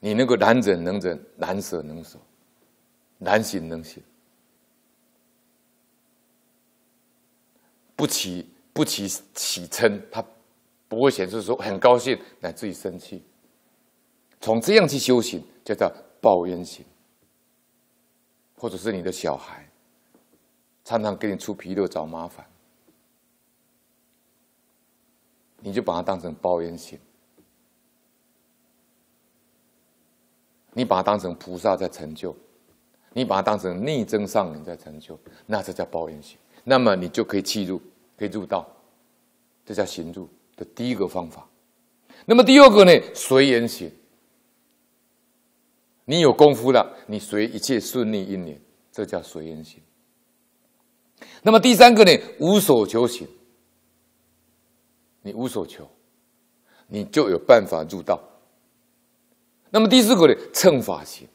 你能够难忍能忍，难舍能舍，难行能行，不起不起起嗔，他不会显示说很高兴，乃至于生气。从这样去修行，叫做抱怨心。或者是你的小孩，常常给你出纰漏找麻烦，你就把它当成包烟型，你把它当成菩萨在成就，你把它当成逆增上人在成就，那这叫报烟型。那么你就可以契入，可以入道，这叫行入的第一个方法。那么第二个呢，随缘行。你有功夫了，你随一切顺利应年，这叫随缘行。那么第三个呢，无所求行。你无所求，你就有办法入道。那么第四个呢，乘法行，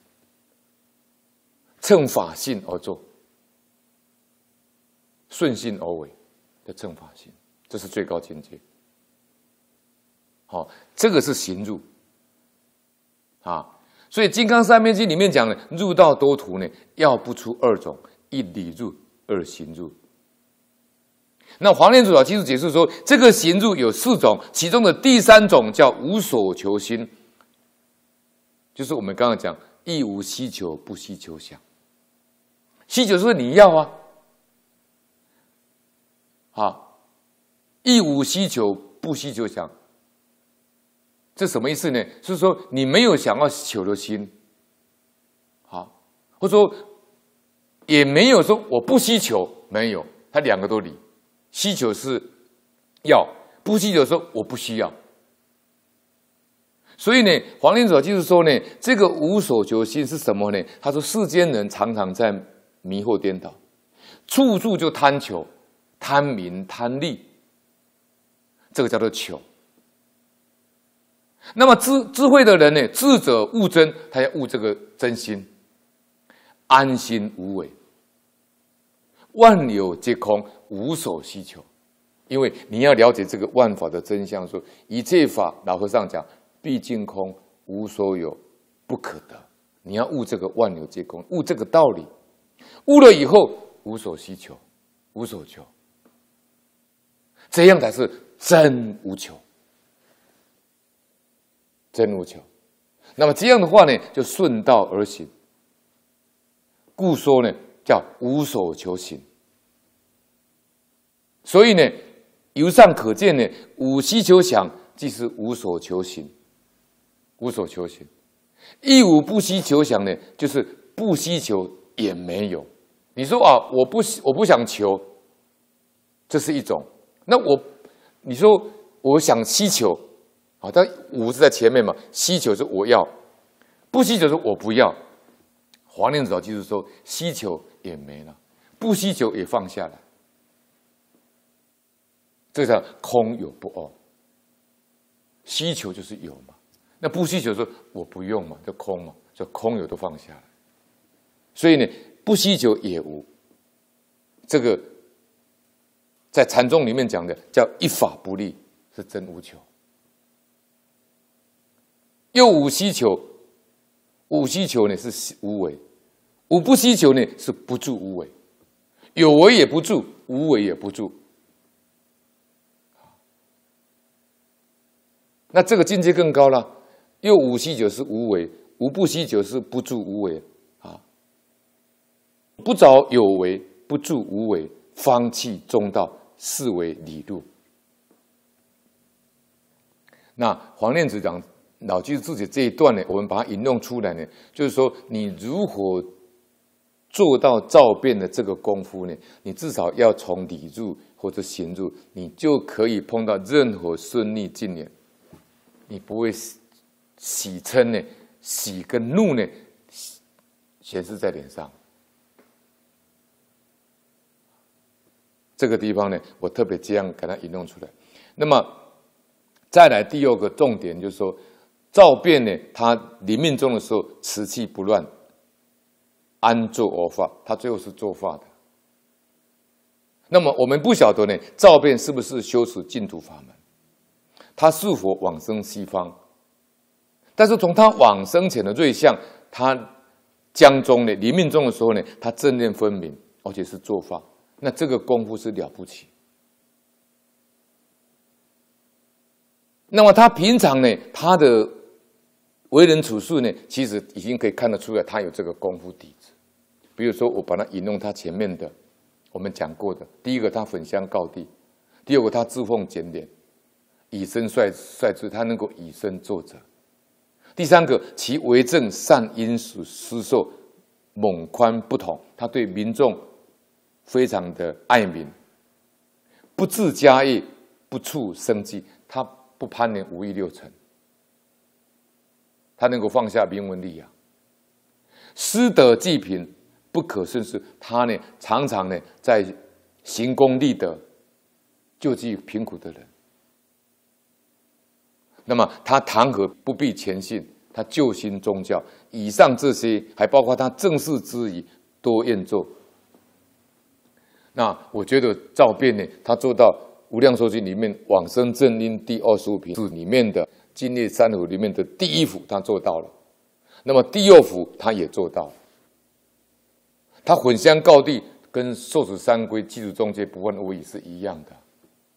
乘法性而做，顺性而为的正法行，这是最高境界。好，这个是行入啊。所以《金刚三面经》里面讲的入道多途呢，要不出二种：一理入，二行入。那黄念祖老技术解释说，这个行入有四种，其中的第三种叫无所求心，就是我们刚刚讲亦无希求，不希求想。希求是你要啊，好，亦无需求，不需求想。这什么意思呢？是说你没有想要求的心，好，或者说也没有说我不需求，没有，他两个都理。需求是要，不需求说我不需要。所以呢，黄连祖就是说呢，这个无所求心是什么呢？他说世间人常常在迷惑颠倒，处处就贪求、贪名、贪利，这个叫做求。那么智智慧的人呢？智者悟真，他要悟这个真心，安心无为，万有皆空，无所需求。因为你要了解这个万法的真相，说一切法，老和尚讲，毕竟空，无所有，不可得。你要悟这个万有皆空，悟这个道理，悟了以后，无所需求，无所求，这样才是真无求。真无求，那么这样的话呢，就顺道而行。故说呢，叫无所求行。所以呢，由上可见呢，无希求想即是无所求行。无所求行，一无不希求想呢，就是不希求也没有。你说啊，我不我不想求，这是一种。那我，你说我想希求。啊，但五是在前面嘛？希求是我要，不希求是我不要。黄念祖就是说，希求也没了，不希求也放下来，这叫空有不二。希求就是有嘛，那不希求说我不用嘛，就空嘛，就空有都放下来。所以呢，不希求也无。这个在禅宗里面讲的叫一法不立，是真无求。又无需求，无需求呢是无为，无不需求呢是不住无为，有为也不住，无为也不住。那这个境界更高了，又无需求是无为，无不需求是不住无为啊，不着有为，不住无为，方弃中道，视为理路。那黄念子讲。老居士自己这一段呢，我们把它引用出来呢，就是说，你如何做到照变的这个功夫呢？你至少要从理入或者行入，你就可以碰到任何顺利境年，你不会喜嗔呢，喜跟怒呢显示在脸上。这个地方呢，我特别这样给它引用出来。那么再来第二个重点就是说。照变呢，他临命终的时候，持气不乱，安坐而发。他最后是做发的。那么我们不晓得呢，照变是不是修持净土法门？他是否往生西方？但是从他往生前的瑞相，他将中呢，临命终的时候呢，他正念分明，而且是做发。那这个功夫是了不起。那么他平常呢，他的。为人处事呢，其实已经可以看得出来，他有这个功夫底子。比如说，我把它引用他前面的，我们讲过的，第一个他焚香告地，第二个他自奉检点，以身率率之，他能够以身作则。第三个，其为政善因施施受猛宽不同，他对民众非常的爱民，不自家业，不处生计，他不攀连五欲六尘，他能够放下名闻利养，失德济贫，不可胜事。他呢，常常呢在行功立德，救济贫苦的人。那么他谈何不必前信？他救心宗教，以上这些还包括他正事之仪多愿做。那我觉得赵辩呢，他做到《无量寿经》里面往生正因第二十五品是里面的金列三福里面的第一幅，他做到了。那么第二幅他也做到。他混香告地，跟受持三归、祭祖中戒、不犯无疑是一样的，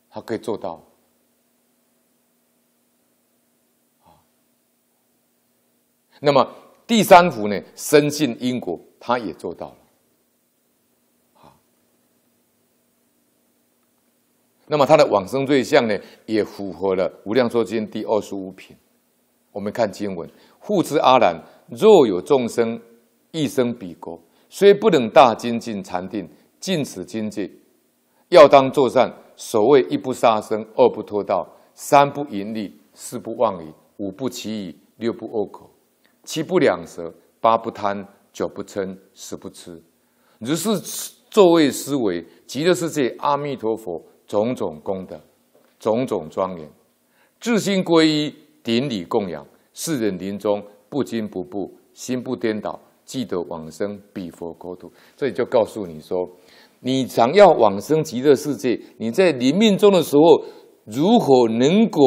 他可以做到。那么第三幅呢？深信因果，他也做到了。那么他的往生对象呢，也符合了《无量寿经》第二十五品。我们看经文：复之阿难，若有众生一生彼国，虽不能大精进禅定，尽此经界，要当作善。所谓一不杀生，二不脱盗，三不淫利，四不妄语，五不绮语，六不恶口。七不两舌，八不贪，九不嗔，十不痴。如是作为思维，极乐世界阿弥陀佛种种功德，种种庄严，至心皈依，顶礼供养，世人临终不惊不怖，心不颠倒，记得往生彼佛国土。这里就告诉你说，你想要往生极乐世界，你在临命终的时候，如何能够？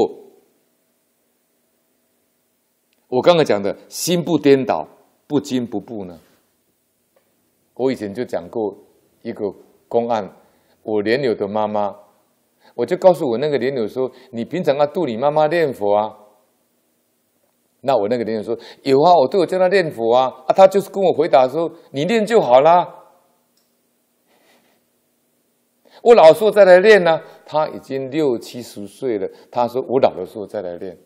我刚刚讲的心不颠倒、不惊不怖呢？我以前就讲过一个公案，我莲友的妈妈，我就告诉我那个莲友说：“你平常啊度你妈妈念佛啊。”那我那个莲友说：“有啊，我都有叫他念佛啊。”啊，他就是跟我回答说：“你念就好啦。”我老说再来练呢，他已经六七十岁了，他说：“我老的时候再来练。”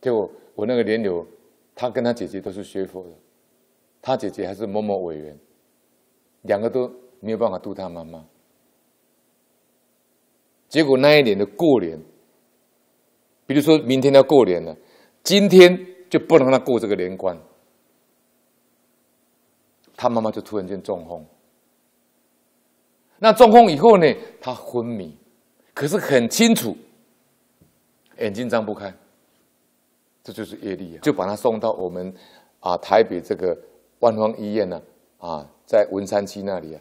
就我那个莲友，他跟他姐姐都是学佛的，他姐姐还是某某委员，两个都没有办法度他妈妈。结果那一年的过年，比如说明天要过年了，今天就不能让他过这个年关，他妈妈就突然间中风。那中风以后呢，他昏迷，可是很清楚，眼睛张不开。这就是业力啊！就把他送到我们啊台北这个万方医院呢啊，在文山区那里啊，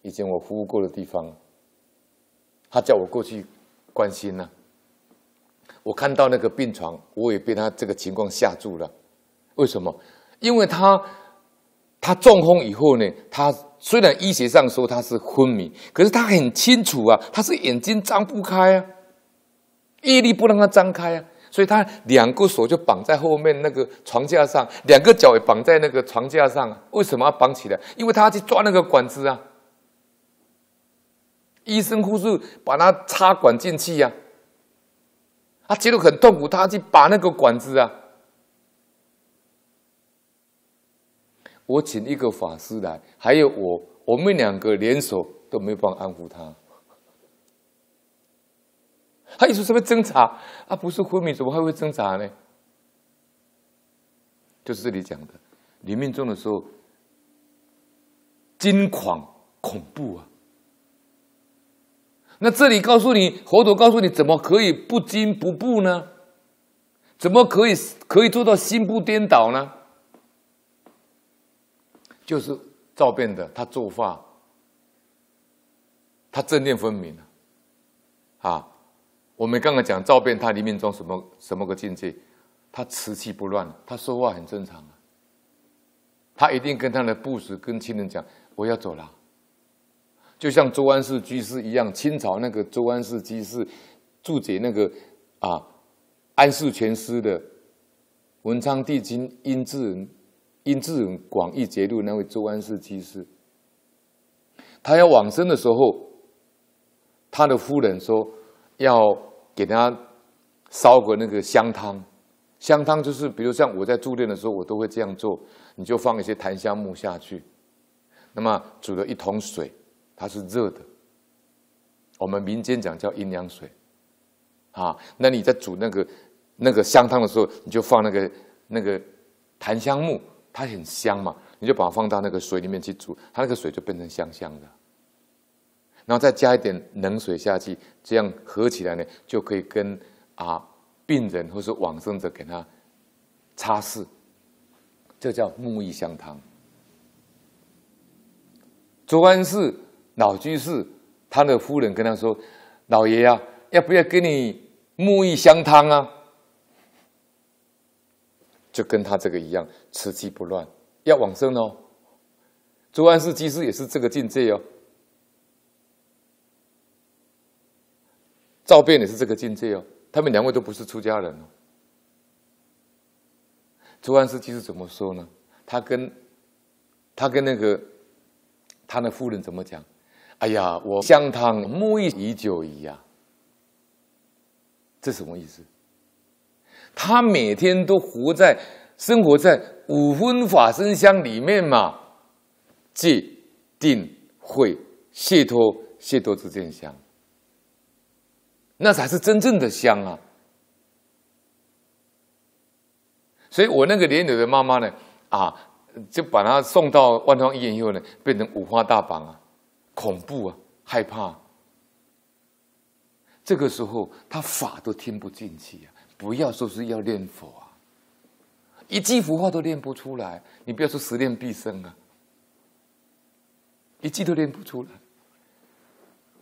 以前我服务过的地方。他叫我过去关心呢。我看到那个病床，我也被他这个情况吓住了。为什么？因为他他中风以后呢，他虽然医学上说他是昏迷，可是他很清楚啊，他是眼睛张不开啊，毅力不让他张开啊。所以他两个手就绑在后面那个床架上，两个脚也绑在那个床架上。为什么要绑起来？因为他要去抓那个管子啊。医生护士把他插管进去呀，他觉得很痛苦，他去拔那个管子啊。我请一个法师来，还有我，我们两个联手都没有办法安抚他。他一直什么挣扎啊？不是昏迷，怎么还会挣扎呢？就是这里讲的，临命终的时候，惊狂恐怖啊！那这里告诉你，佛陀告诉你，怎么可以不惊不怖呢？怎么可以可以做到心不颠倒呢？就是照变的，他作法，他正念分明啊。我们刚刚讲赵辩，他里面装什么什么个境界？他持气不乱，他说话很正常啊。他一定跟他的部属、跟亲人讲：“我要走了。”就像周安世居士一样，清朝那个周安世居士注解那个啊《安世全诗》的文昌帝君殷志因智人广义节录那位周安世居士，他要往生的时候，他的夫人说要给他烧个那个香汤。香汤就是，比如像我在住店的时候，我都会这样做，你就放一些檀香木下去，那么煮了一桶水，它是热的。我们民间讲叫阴阳水，啊，那你在煮那个那个香汤的时候，你就放那个那个檀香木，它很香嘛，你就把它放到那个水里面去煮，它那个水就变成香香的。然后再加一点冷水下去，这样合起来呢，就可以跟啊。病人或是往生者给他擦拭，这叫木易香汤。周安氏老居士，他的夫人跟他说：“老爷呀，要不要给你沐浴香汤啊？”就跟他这个一样，此气不乱，要往生哦。朱安世居士也是这个境界哦，赵辩也是这个境界哦。他们两位都不是出家人哦。朱安世其实怎么说呢？他跟他跟那个他的夫人怎么讲？哎呀，我香汤沐浴已久矣呀。这什么意思？他每天都活在生活在五分法身香里面嘛，戒定慧解脱解脱之见香。那才是真正的香啊！所以我那个莲友的妈妈呢，啊，就把他送到万方医院以后呢，变成五花大绑啊，恐怖啊，害怕。这个时候他法都听不进去啊！不要说是要念佛啊，一句佛话都念不出来，你不要说十念必生啊，一句都念不出来，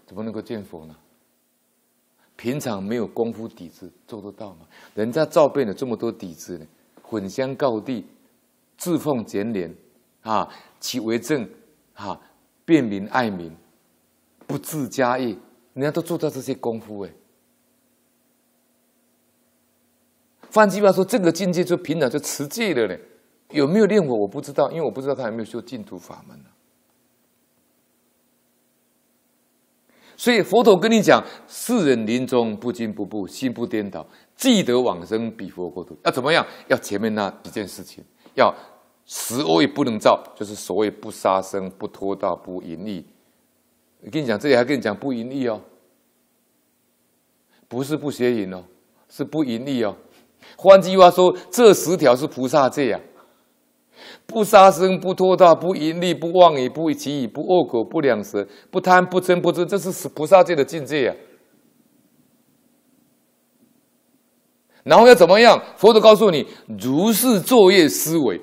怎么能够见佛呢？平常没有功夫底子做得到吗？人家照背了这么多底子呢，混香告地，自奉简廉，啊，其为政，啊，便民爱民，不自家业，人家都做到这些功夫哎。换句话说，这个境界就平等就持戒了呢。有没有练火我不知道，因为我不知道他有没有修净土法门呢。所以佛陀跟你讲：世人临终不惊不怖，心不颠倒，记得往生彼佛国土。要怎么样？要前面那几件事情，要十恶也不能造，就是所谓不杀生、不偷盗、不淫逸。我跟你讲，这里还跟你讲不淫逸哦，不是不邪淫哦，是不淫逸哦。换句话说，这十条是菩萨戒呀。不杀生，不偷盗，不淫利，不妄语，不绮语，不恶口，不两舌，不贪，不嗔，不痴，这是菩萨界的境界呀。然后要怎么样？佛陀告诉你：如是作业思维，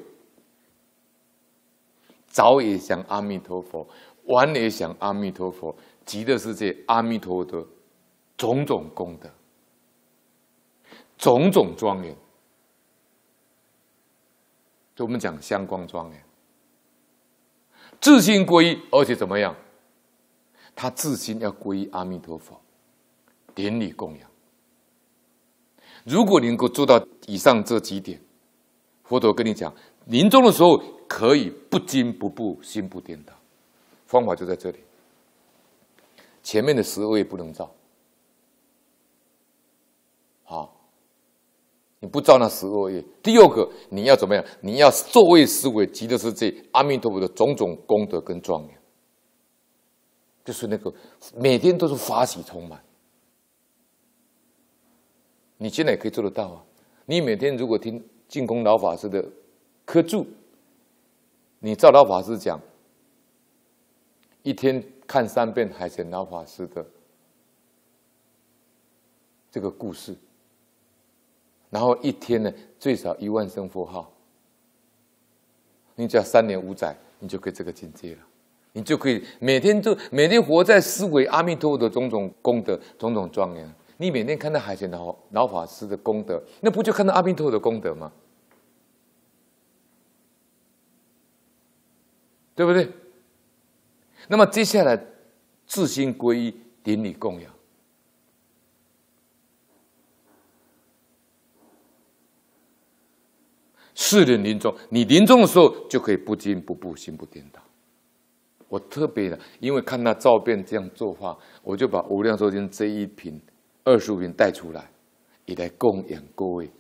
早也想阿弥陀佛，晚也想阿弥陀佛，极乐世界阿弥陀的种种功德，种种庄严。就我们讲相光庄严，自心皈依，而且怎么样？他自心要皈依阿弥陀佛，典礼供养。如果能够做到以上这几点，佛陀跟你讲，临终的时候可以不惊不怖，心不颠倒。方法就在这里。前面的十二位不能造，好。你不造那十二业。第二个，你要怎么样？你要作为思维，极的是这阿弥陀佛的种种功德跟庄严，就是那个每天都是法喜充满。你现在也可以做得到啊！你每天如果听净空老法师的课注，你照老法师讲，一天看三遍海贤老法师的这个故事。然后一天呢，最少一万声佛号，你只要三年五载，你就可以这个境界了。你就可以每天都每天活在思维阿弥陀佛的种种功德、种种庄严。你每天看到海贤老老法师的功德，那不就看到阿弥陀佛的功德吗？对不对？那么接下来自心皈依，顶礼供养。世人临终，你临终的时候就可以不惊不怖，心不颠倒。我特别的，因为看他照片这样作画，我就把《无量寿经》这一瓶二十五瓶带出来，也来供养各位，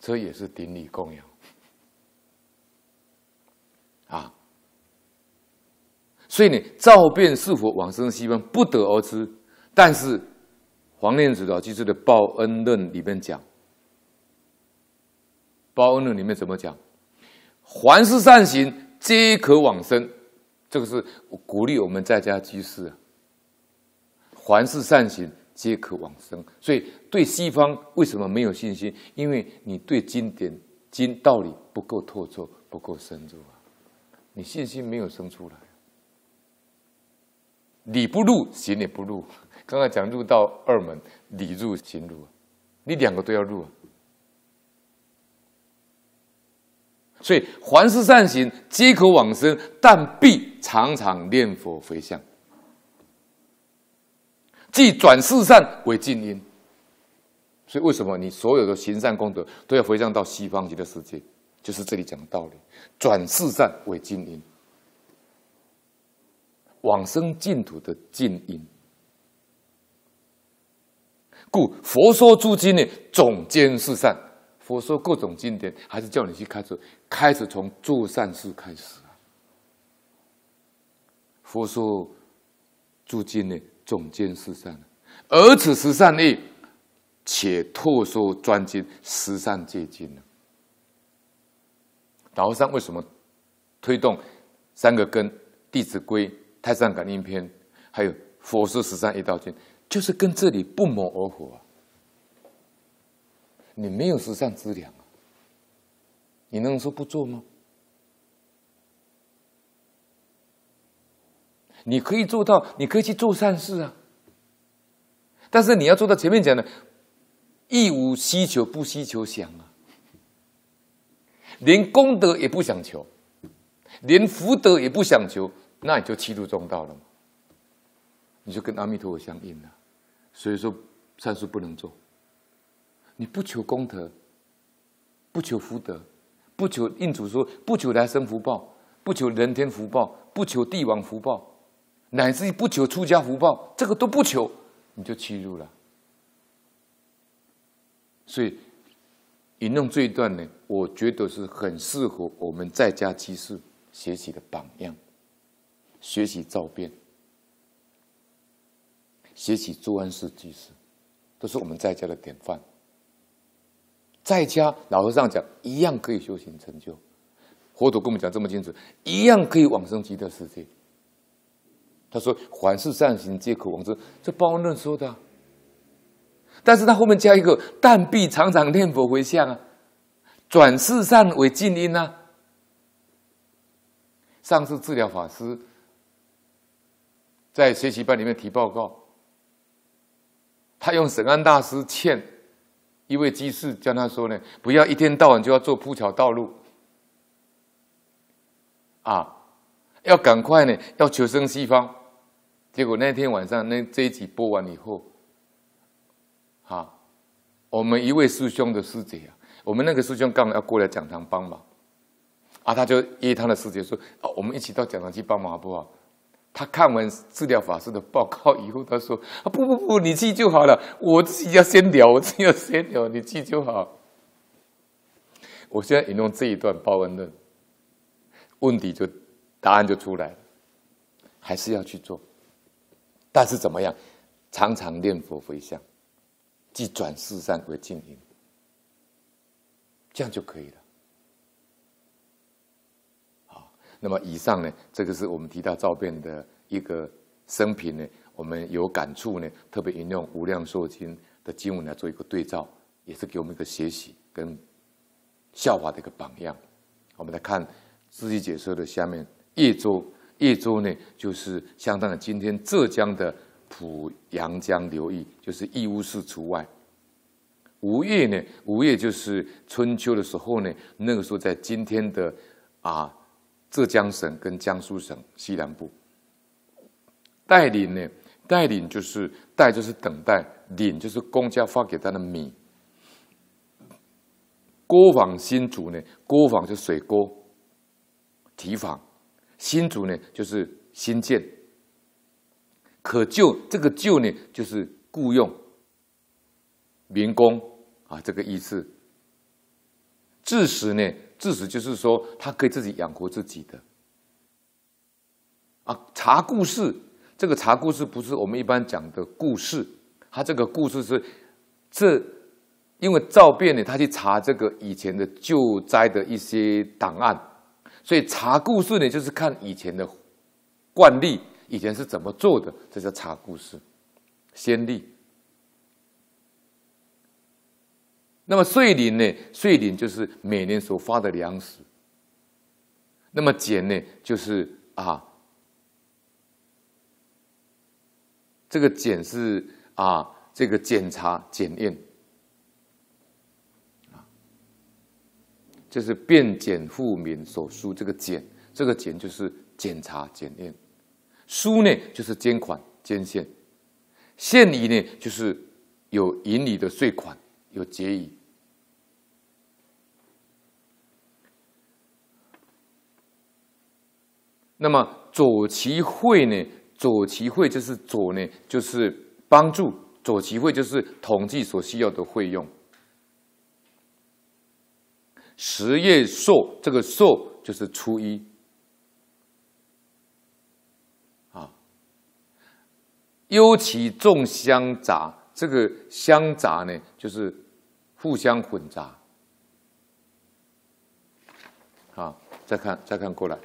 这也是顶礼供养啊。所以呢，照片是否往生西方不得而知，但是黄念祖老居士的《报恩论》里面讲，《报恩论》里面怎么讲？凡是善行，皆可往生。这个是鼓励我们在家居士啊，凡是善行皆可往生。所以对西方为什么没有信心？因为你对经典经道理不够透彻，不够深入啊，你信心没有生出来。理不入，行也不入。刚刚讲入道二门，理入行入，你两个都要入啊。所以，凡是善行，皆可往生，但必常常念佛回向，即转世善为静因。所以，为什么你所有的行善功德都要回向到西方极乐世界？就是这里讲的道理：转世善为静因，往生净土的净因。故佛说诸经呢，总兼是善。佛说各种经典，还是叫你去开始，开始从做善事开始啊。佛说诸经呢，总兼是善，而此十善业，且特说专经十善戒经呢。老和尚为什么推动三个根《弟子规》《太上感应篇》，还有佛说十善业道经，就是跟这里不谋而合。你没有十善之良啊，你能说不做吗？你可以做到，你可以去做善事啊。但是你要做到前面讲的，亦无需求，不需求想啊，连功德也不想求，连福德也不想求，那你就七度中道了嘛，你就跟阿弥陀佛相应了。所以说，善事不能做。你不求功德，不求福德，不求印主说，不求来生福报，不求人天福报，不求帝王福报，乃至于不求出家福报，这个都不求，你就欺辱了。所以引用这一段呢，我觉得是很适合我们在家居士学习的榜样，学习照变，学习周安世居士，都是我们在家的典范。在家，老和尚讲一样可以修行成就。佛陀跟我们讲这么清楚，一样可以往生极乐世界。他说：“凡是善行，皆可往生。”这包恩论说的。但是他后面加一个：“但必常常念佛回向啊，转世善为静因啊。”上次治疗法师在学习班里面提报告，他用审安大师欠。一位居士叫他说呢，不要一天到晚就要做铺桥道路，啊，要赶快呢，要求生西方。结果那天晚上那这一集播完以后，啊，我们一位师兄的师姐啊，我们那个师兄刚好要过来讲堂帮忙，啊，他就约他的师姐说，啊，我们一起到讲堂去帮忙好不好？他看完治疗法师的报告以后，他说：“ [laughs] 啊，不不不，你去就好了，我自己要先聊，[laughs] 我自己要先聊，你去就好。”我现在引用这一段报恩论，问题就答案就出来了，还是要去做，但是怎么样？常常念佛回向，即转世善为静音，这样就可以了。那么以上呢，这个是我们提到照片的一个生平呢，我们有感触呢，特别引用《无量寿经》的经文来做一个对照，也是给我们一个学习跟效法的一个榜样。我们来看自己解说的下面，叶州，叶州呢，就是相当于今天浙江的濮阳江流域，就是义乌市除外。吴越呢，吴越就是春秋的时候呢，那个时候在今天的啊。浙江省跟江苏省西南部，带领呢？带领就是带，就是等待；领就是公家发给他的米。锅坊新竹呢，锅坊就水锅，提坊，新竹呢就是新建，可就这个就呢就是雇佣民工啊，这个意思。致使呢，事实就是说他可以自己养活自己的。啊，查故事，这个查故事不是我们一般讲的故事，他这个故事是这。因为赵辩呢，他去查这个以前的救灾的一些档案，所以查故事呢，就是看以前的惯例，以前是怎么做的，这叫查故事先例。那么税林呢，税林就是每年所发的粮食。那么检呢，就是啊，这个检是啊，这个检查检验。就是变检富民所书，这个检，这个检就是检查检验，书呢就是捐款捐献，献礼呢就是有银礼的税款，有结义。那么左其会呢？左其会就是左呢，就是帮助左其会就是统计所需要的费用。十月朔，这个朔就是初一啊。尤其重相杂，这个相杂呢，就是互相混杂。好，再看，再看过来，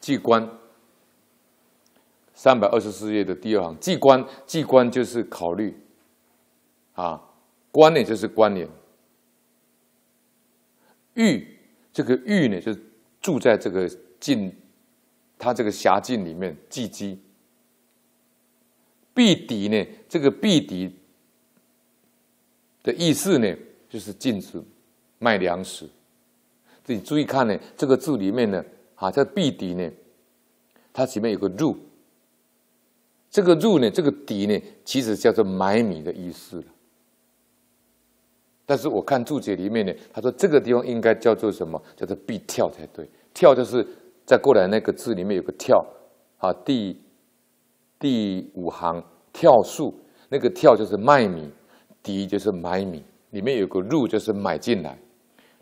记官三百二十四页的第二行，记官，记官就是考虑啊，官呢就是关联。狱，这个狱呢，就住在这个境，他这个辖境里面寄居。避敌呢，这个避敌的意思呢，就是禁止卖粮食。自己注意看呢，这个字里面呢，啊，这避敌呢，它前面有个入，这个入呢，这个敌呢，其实叫做买米的意思。但是我看注解里面呢，他说这个地方应该叫做什么？叫做必跳才对。跳就是再过来那个字里面有个跳，啊，第第五行跳数，那个跳就是卖米，第一就是买米，里面有个入就是买进来，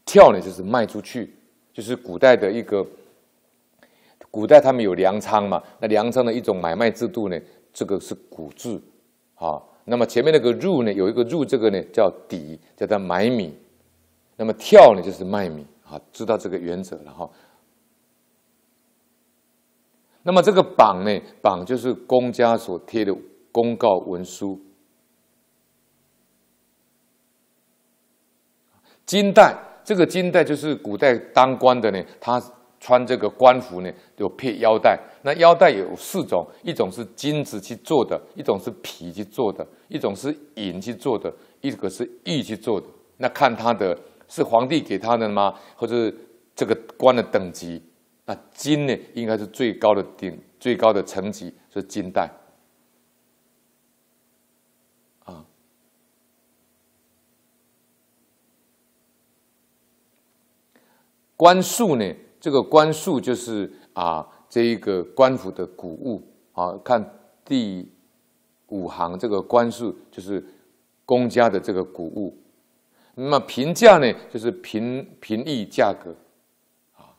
跳呢就是卖出去，就是古代的一个，古代他们有粮仓嘛，那粮仓的一种买卖制度呢，这个是古制，啊。那么前面那个入呢，有一个入，这个呢叫底，叫做买米。那么跳呢就是卖米，啊，知道这个原则了哈。那么这个榜呢，榜就是公家所贴的公告文书。金带，这个金带就是古代当官的呢，他。穿这个官服呢，有配腰带。那腰带有四种，一种是金子去做的，一种是皮去做的，一种是银去做的，一个是玉去做的。那看他的是皇帝给他的吗？或者这个官的等级？那金呢，应该是最高的顶，最高的层级是金带。官数呢？这个官数就是啊，这一个官府的谷物啊。看第五行，这个官数就是公家的这个谷物。那么平价呢，就是平平易价格啊。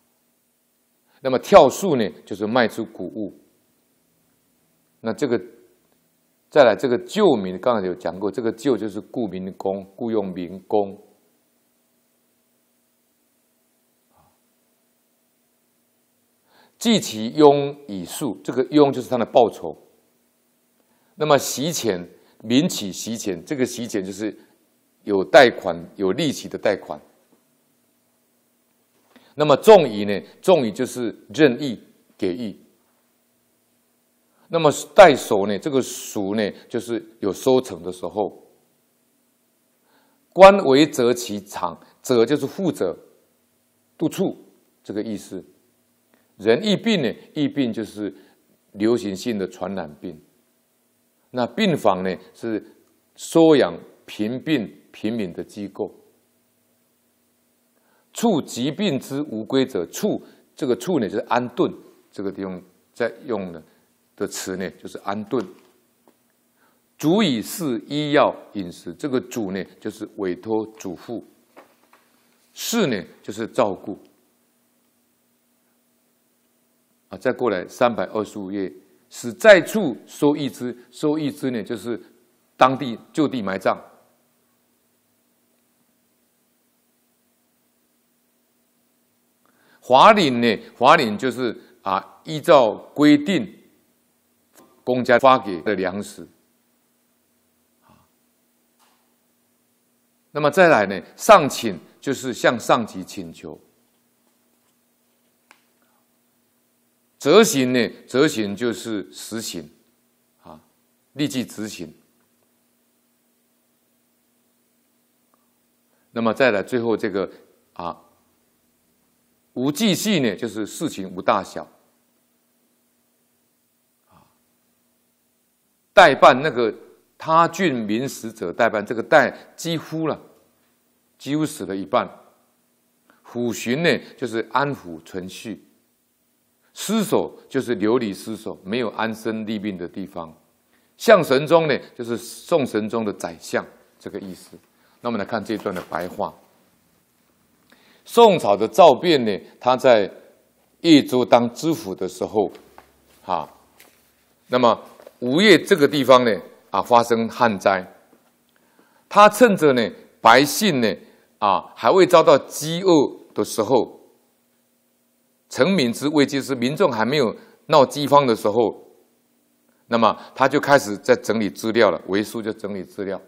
那么跳数呢，就是卖出谷物。那这个再来这个救民，刚才有讲过，这个救就是雇民工，雇佣民工。计其佣以数，这个佣就是他的报酬。那么息钱，民起息钱，这个息钱就是有贷款、有利息的贷款。那么重乙呢？重乙就是任意给予。那么代收呢？这个赎呢，就是有收成的时候。官为责其长，责就是负责督促这个意思。人疫病呢？疫病就是流行性的传染病。那病房呢，是收养贫病贫民的机构。处疾病之无归者，处这个处呢就是安顿，这个地方在用的的词呢就是安顿。主以是医药饮食，这个主呢就是委托主妇，事呢就是照顾。啊，再过来三百二十五页，使在处收一支，收一支呢就是当地就地埋葬。华领呢，华领就是啊，依照规定，公家发给的粮食。那么再来呢，上请就是向上级请求。执行呢，执行就是实行，啊，立即执行。那么再来最后这个啊，无计细呢，就是事情无大小。啊，代办那个。他郡民使者代办，这个代几乎了，几乎死了一半。抚巡呢，就是安抚存续；尸首就是流离失所，没有安身立命的地方。相神宗呢，就是宋神宗的宰相，这个意思。那我们来看这一段的白话。宋朝的赵卞呢，他在益州当知府的时候，哈，那么吴越这个地方呢。啊，发生旱灾，他趁着呢百姓呢啊还未遭到饥饿的时候，臣民之危机是民众还没有闹饥荒的时候，那么他就开始在整理资料了，为书就整理资料，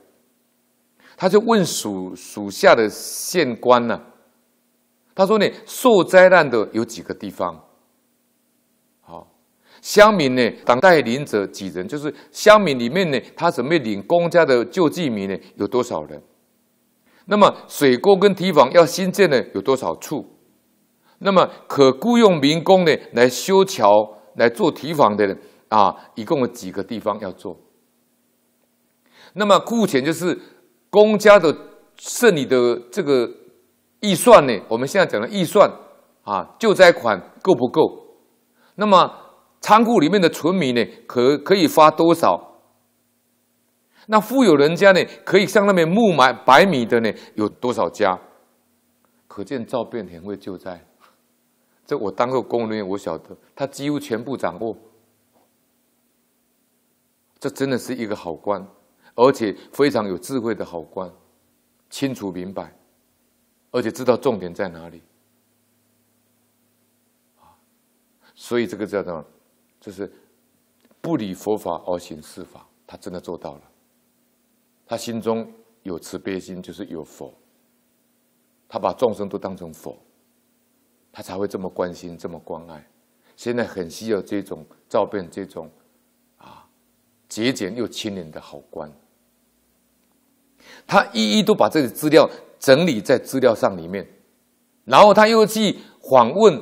他就问属属下的县官呢，他说呢受灾难的有几个地方？好乡民呢，当代领者几人？就是乡民里面呢，他准备领公家的救济民呢，有多少人？那么水沟跟堤防要新建的有多少处？那么可雇佣民工呢，来修桥、来做堤防的人啊，一共有几个地方要做？那么目前就是公家的剩余的这个预算呢，我们现在讲的预算啊，救灾款够不够？那么仓库里面的存米呢，可可以发多少？那富有人家呢，可以向那边募买白米的呢，有多少家？可见赵卞很会救灾。这我当过公务员，我晓得他几乎全部掌握。这真的是一个好官，而且非常有智慧的好官，清楚明白，而且知道重点在哪里。所以这个叫做。就是不理佛法而行世法，他真的做到了。他心中有慈悲心，就是有佛。他把众生都当成佛，他才会这么关心、这么关爱。现在很需要这种照片、这种啊节俭又清廉的好官。他一一都把这个资料整理在资料上里面，然后他又去访问、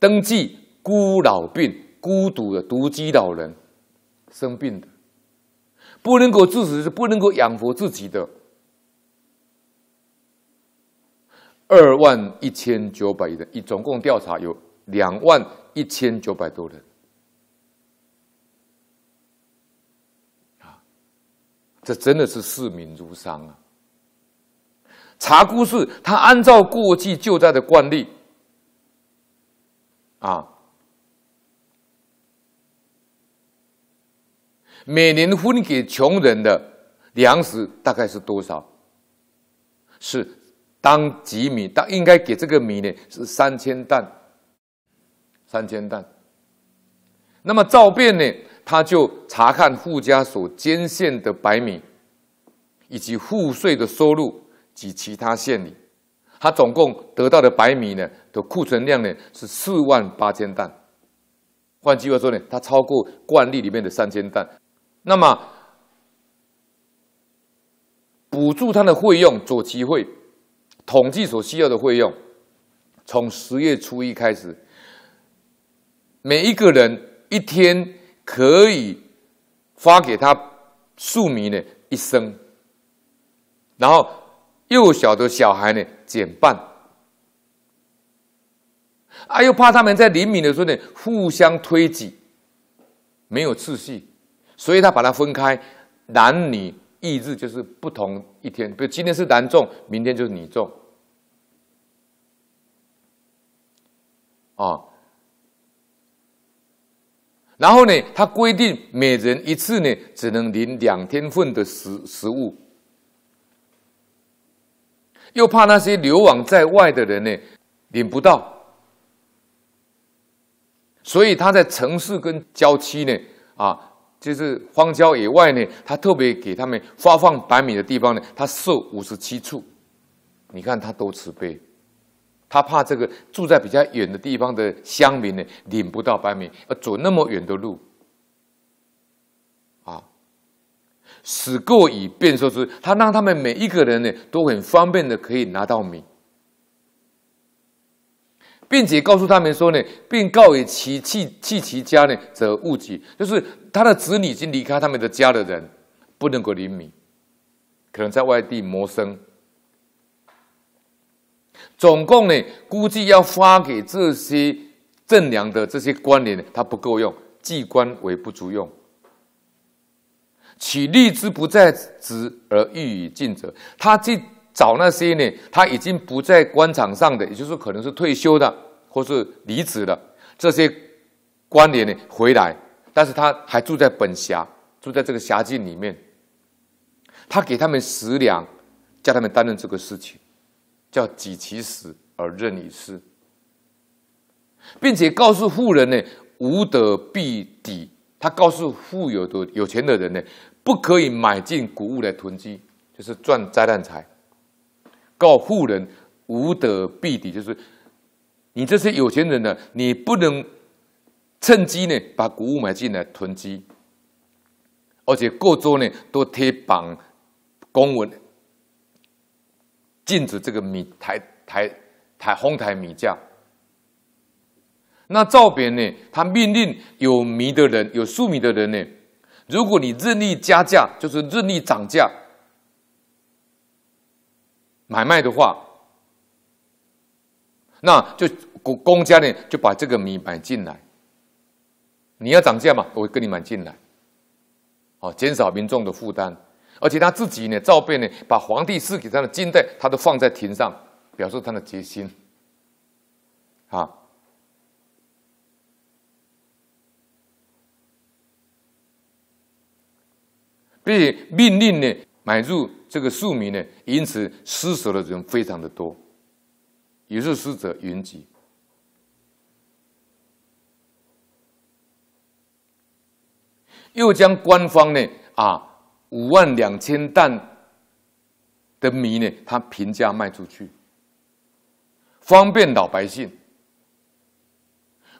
登记孤老病。孤独的独居老人，生病的，不能够自食，是不能够养活自己的，二万一千九百人，一总共调查有两万一千九百多人，啊，这真的是视民如商啊！查姑是他按照过去救灾的惯例，啊。每年分给穷人的粮食大概是多少？是当几米？当应该给这个米呢？是三千担，三千担。那么赵卞呢？他就查看户家所捐献的白米，以及户税的收入及其他县里，他总共得到的白米呢的库存量呢是四万八千担。换句话说呢，他超过惯例里面的三千担。那么，补助他的费用，做期会统计所需要的费用，从十月初一开始，每一个人一天可以发给他数米呢一升，然后幼小的小孩呢减半，啊，又怕他们在灵敏的时候呢互相推挤，没有次序，所以他把它分开，男女意日就是不同一天，比如今天是男众，明天就是女众，啊，然后呢，他规定每人一次呢只能领两天份的食食物，又怕那些流亡在外的人呢领不到。所以他在城市跟郊区呢，啊，就是荒郊野外呢，他特别给他们发放白米的地方呢，他设五十七处。你看他多慈悲，他怕这个住在比较远的地方的乡民呢领不到白米，要走那么远的路，啊，使过以便说之，他让他们每一个人呢都很方便的可以拿到米。并且告诉他们说呢，并告以其弃弃其家呢，则勿己。就是他的子女已经离开他们的家的人，不能够领米，可能在外地谋生。总共呢，估计要发给这些正粮的这些官员，他不够用，计官为不足用。取利之不在职而欲以尽者，他这。找那些呢，他已经不在官场上的，也就是可能是退休的，或是离职的这些官员呢回来，但是他还住在本辖，住在这个辖境里面。他给他们食粮，叫他们担任这个事情，叫己其死而任以事，并且告诉富人呢，无德必抵。他告诉富有的有钱的人呢，不可以买进谷物来囤积，就是赚灾难财。告富人无德必敌，就是你这些有钱人呢，你不能趁机呢把谷物买进来囤积，而且各州呢都贴榜公文，禁止这个米抬抬抬哄抬米价。那赵扁呢，他命令有米的人、有粟米的人呢，如果你任意加价，就是任意涨价。买卖的话，那就公公家呢就把这个米买进来。你要涨价嘛，我会跟你买进来，哦，减少民众的负担。而且他自己呢，照变呢，把皇帝赐给他的金袋，他都放在庭上，表示他的决心。啊，并命令呢买入。这个庶民呢，因此施舍的人非常的多，也是施者云集，又将官方呢啊五万两千担的米呢，他平价卖出去，方便老百姓。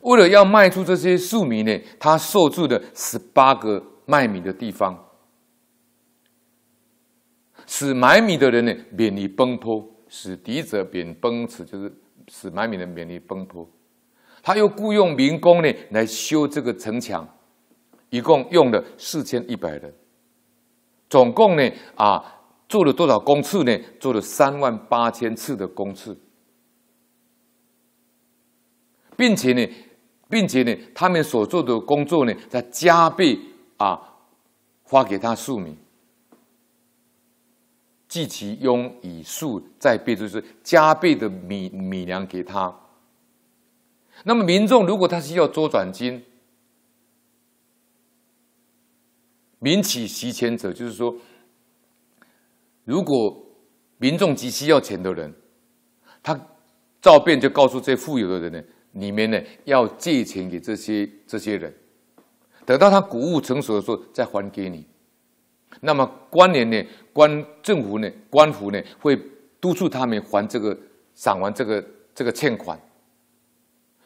为了要卖出这些粟米呢，他设置了十八个卖米的地方。使买米的人呢免于崩坡，使敌者免崩驰，就是使买米的人免于崩坡。他又雇佣民工呢来修这个城墙，一共用了四千一百人，总共呢啊做了多少公次呢？做了三万八千次的公次，并且呢，并且呢，他们所做的工作呢，在加倍啊发给他数米。计其庸以数再倍，就是加倍的米米粮给他。那么民众如果他需要周转金，民起习钱者，就是说，如果民众急需要钱的人，他照便就告诉这富有的人呢，里面呢要借钱给这些这些人，等到他谷物成熟的时候再还给你。那么官员呢？官政府呢？官府呢？会督促他们还这个偿还这个这个欠款。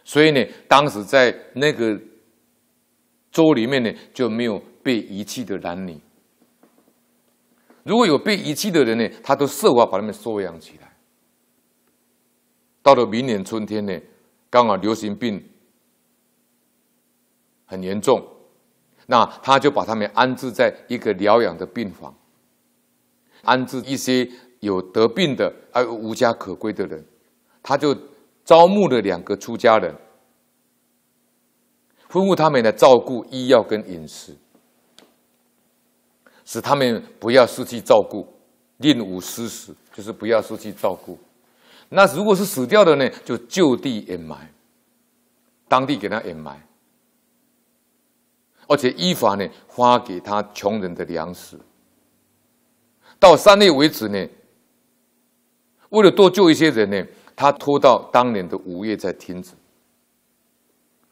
所以呢，当时在那个州里面呢，就没有被遗弃的男女。如果有被遗弃的人呢，他都设法把他们收养起来。到了明年春天呢，刚好流行病很严重。那他就把他们安置在一个疗养的病房，安置一些有得病的、而无家可归的人，他就招募了两个出家人，吩咐他们来照顾医药跟饮食，使他们不要失去照顾，令无失死，就是不要失去照顾。那如果是死掉的呢，就就地掩埋，当地给他掩埋，而且依法呢发给他穷人的粮食。到三月为止呢，为了多救一些人呢，他拖到当年的五月才停止。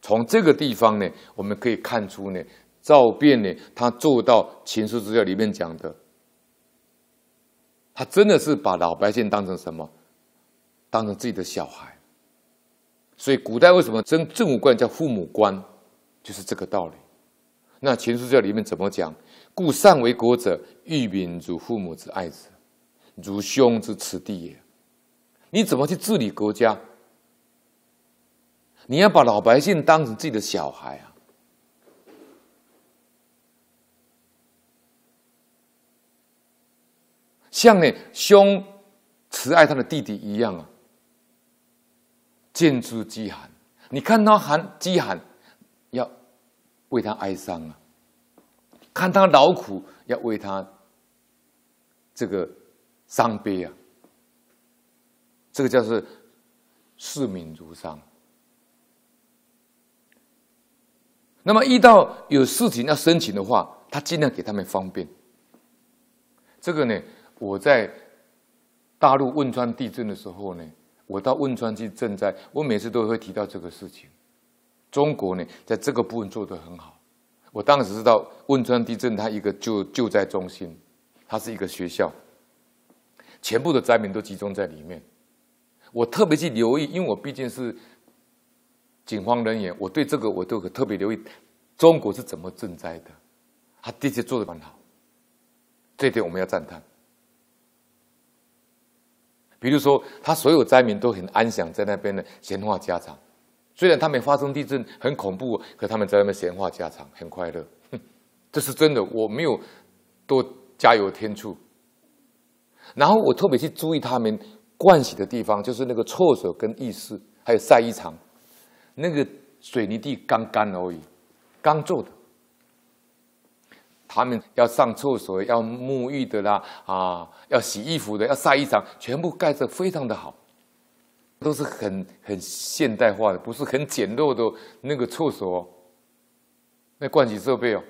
从这个地方呢，我们可以看出呢，赵辩呢，他做到秦书资料里面讲的，他真的是把老百姓当成什么？当成自己的小孩，所以古代为什么征政务官叫父母官，就是这个道理。那秦书教里面怎么讲？故善为国者，欲民如父母之爱子，如兄之慈弟也。你怎么去治理国家？你要把老百姓当成自己的小孩啊，像呢兄慈爱他的弟弟一样啊。见之饥寒，你看他寒饥寒，要为他哀伤啊；看他劳苦，要为他这个伤悲啊。这个叫是视民如伤。那么遇到有事情要申请的话，他尽量给他们方便。这个呢，我在大陆汶川地震的时候呢。我到汶川去赈灾，我每次都会提到这个事情。中国呢，在这个部分做得很好。我当时知道汶川地震，它一个救救灾中心，它是一个学校，全部的灾民都集中在里面。我特别去留意，因为我毕竟是警方人员，我对这个我都特别留意。中国是怎么赈灾的？他的确做的蛮好，这点我们要赞叹。比如说，他所有灾民都很安详，在那边呢闲话家常。虽然他们发生地震很恐怖，可他们在那边闲话家常，很快乐。[laughs] 这是真的，我没有多加油添醋。然后我特别去注意他们盥洗的地方，就是那个厕所跟浴室，还有晒衣场，那个水泥地刚干而已，刚做的。他们要上厕所、要沐浴的啦，啊，要洗衣服的、要晒衣裳，全部盖着非常的好，都是很很现代化的，不是很简陋的那个厕所，那盥洗设备哦。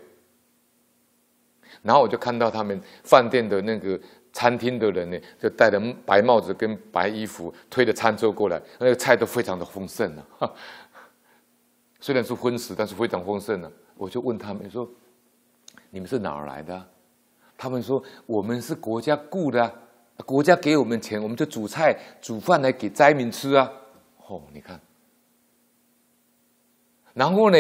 然后我就看到他们饭店的那个餐厅的人呢，就戴着白帽子跟白衣服，推着餐桌过来，那个菜都非常的丰盛啊。[laughs] 虽然是荤食，但是非常丰盛啊。我就问他们说。你们是哪儿来的？他们说我们是国家雇的，国家给我们钱，我们就煮菜煮饭来给灾民吃啊。哦，你看，然后呢，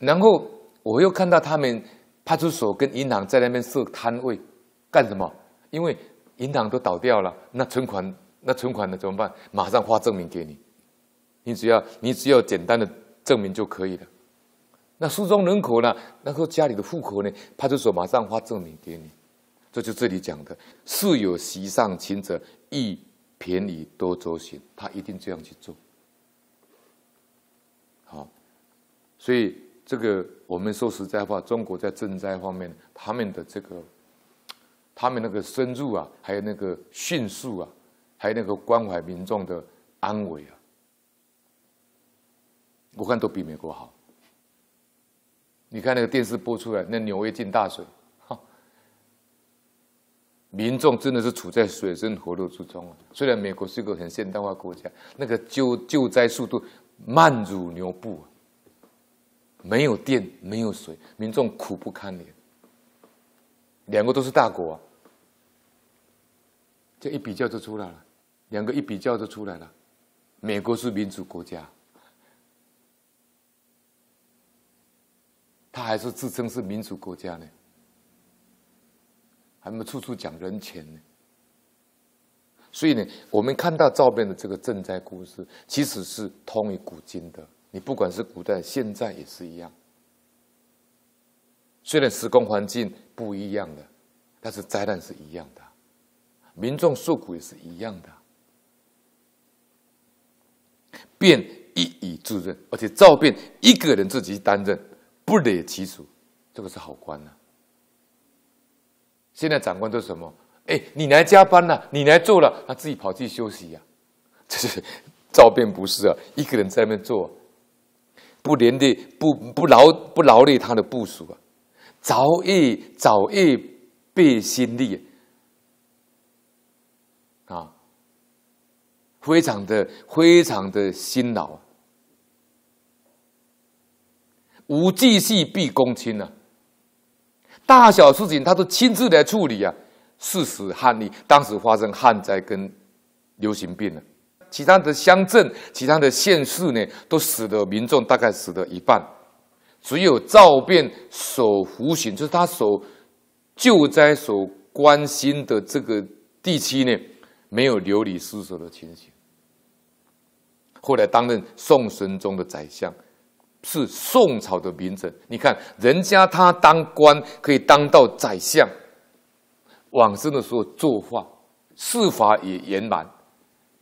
然后我又看到他们派出所跟银行在那边设摊位，干什么？因为银行都倒掉了，那存款那存款的怎么办？马上发证明给你，你只要你只要简单的证明就可以了。那失踪人口呢？那个家里的户口呢？派出所马上发证明给你。这就这里讲的，事有席上请者，亦便宜多周行。他一定这样去做。好，所以这个我们说实在话，中国在赈灾方面，他们的这个，他们那个深入啊，还有那个迅速啊，还有那个关怀民众的安危啊，我看都比美国好。你看那个电视播出来，那纽约进大水，民众真的是处在水深火热之中啊。虽然美国是个很现代化国家，那个救救灾速度慢如牛步，没有电，没有水，民众苦不堪言。两个都是大国，啊，这一比较就出来了，两个一比较就出来了，美国是民主国家。他还是自称是民主国家呢，还没处处讲人权呢。所以呢，我们看到照片的这个赈灾故事，其实是通于古今的。你不管是古代、现在也是一样。虽然时空环境不一样的，但是灾难是一样的，民众受苦也是一样的。便一以自任，而且赵便一个人自己担任，不累其属，这个是好官呐。现在长官都什么？哎，你来加班了，你来做了，他自己跑去休息呀。[laughs] 这是照片不是啊，一个人在那边做，不连累不不劳不劳累他的部署啊，早夜早夜备心力啊，非常的非常的辛劳，无计细必躬亲呐，大小事情他都亲自来处理啊。事实旱例，当时发生旱灾跟流行病了，其他的乡镇、其他的县市呢，都死的民众大概死了一半，只有赵便守福巡，就是他守救灾、所关心的这个地区呢，没有流离失所的情形。后来担任宋神宗的宰相，是宋朝的名臣。你看人家他当官可以当到宰相。往生的时候作画，事法也圆满，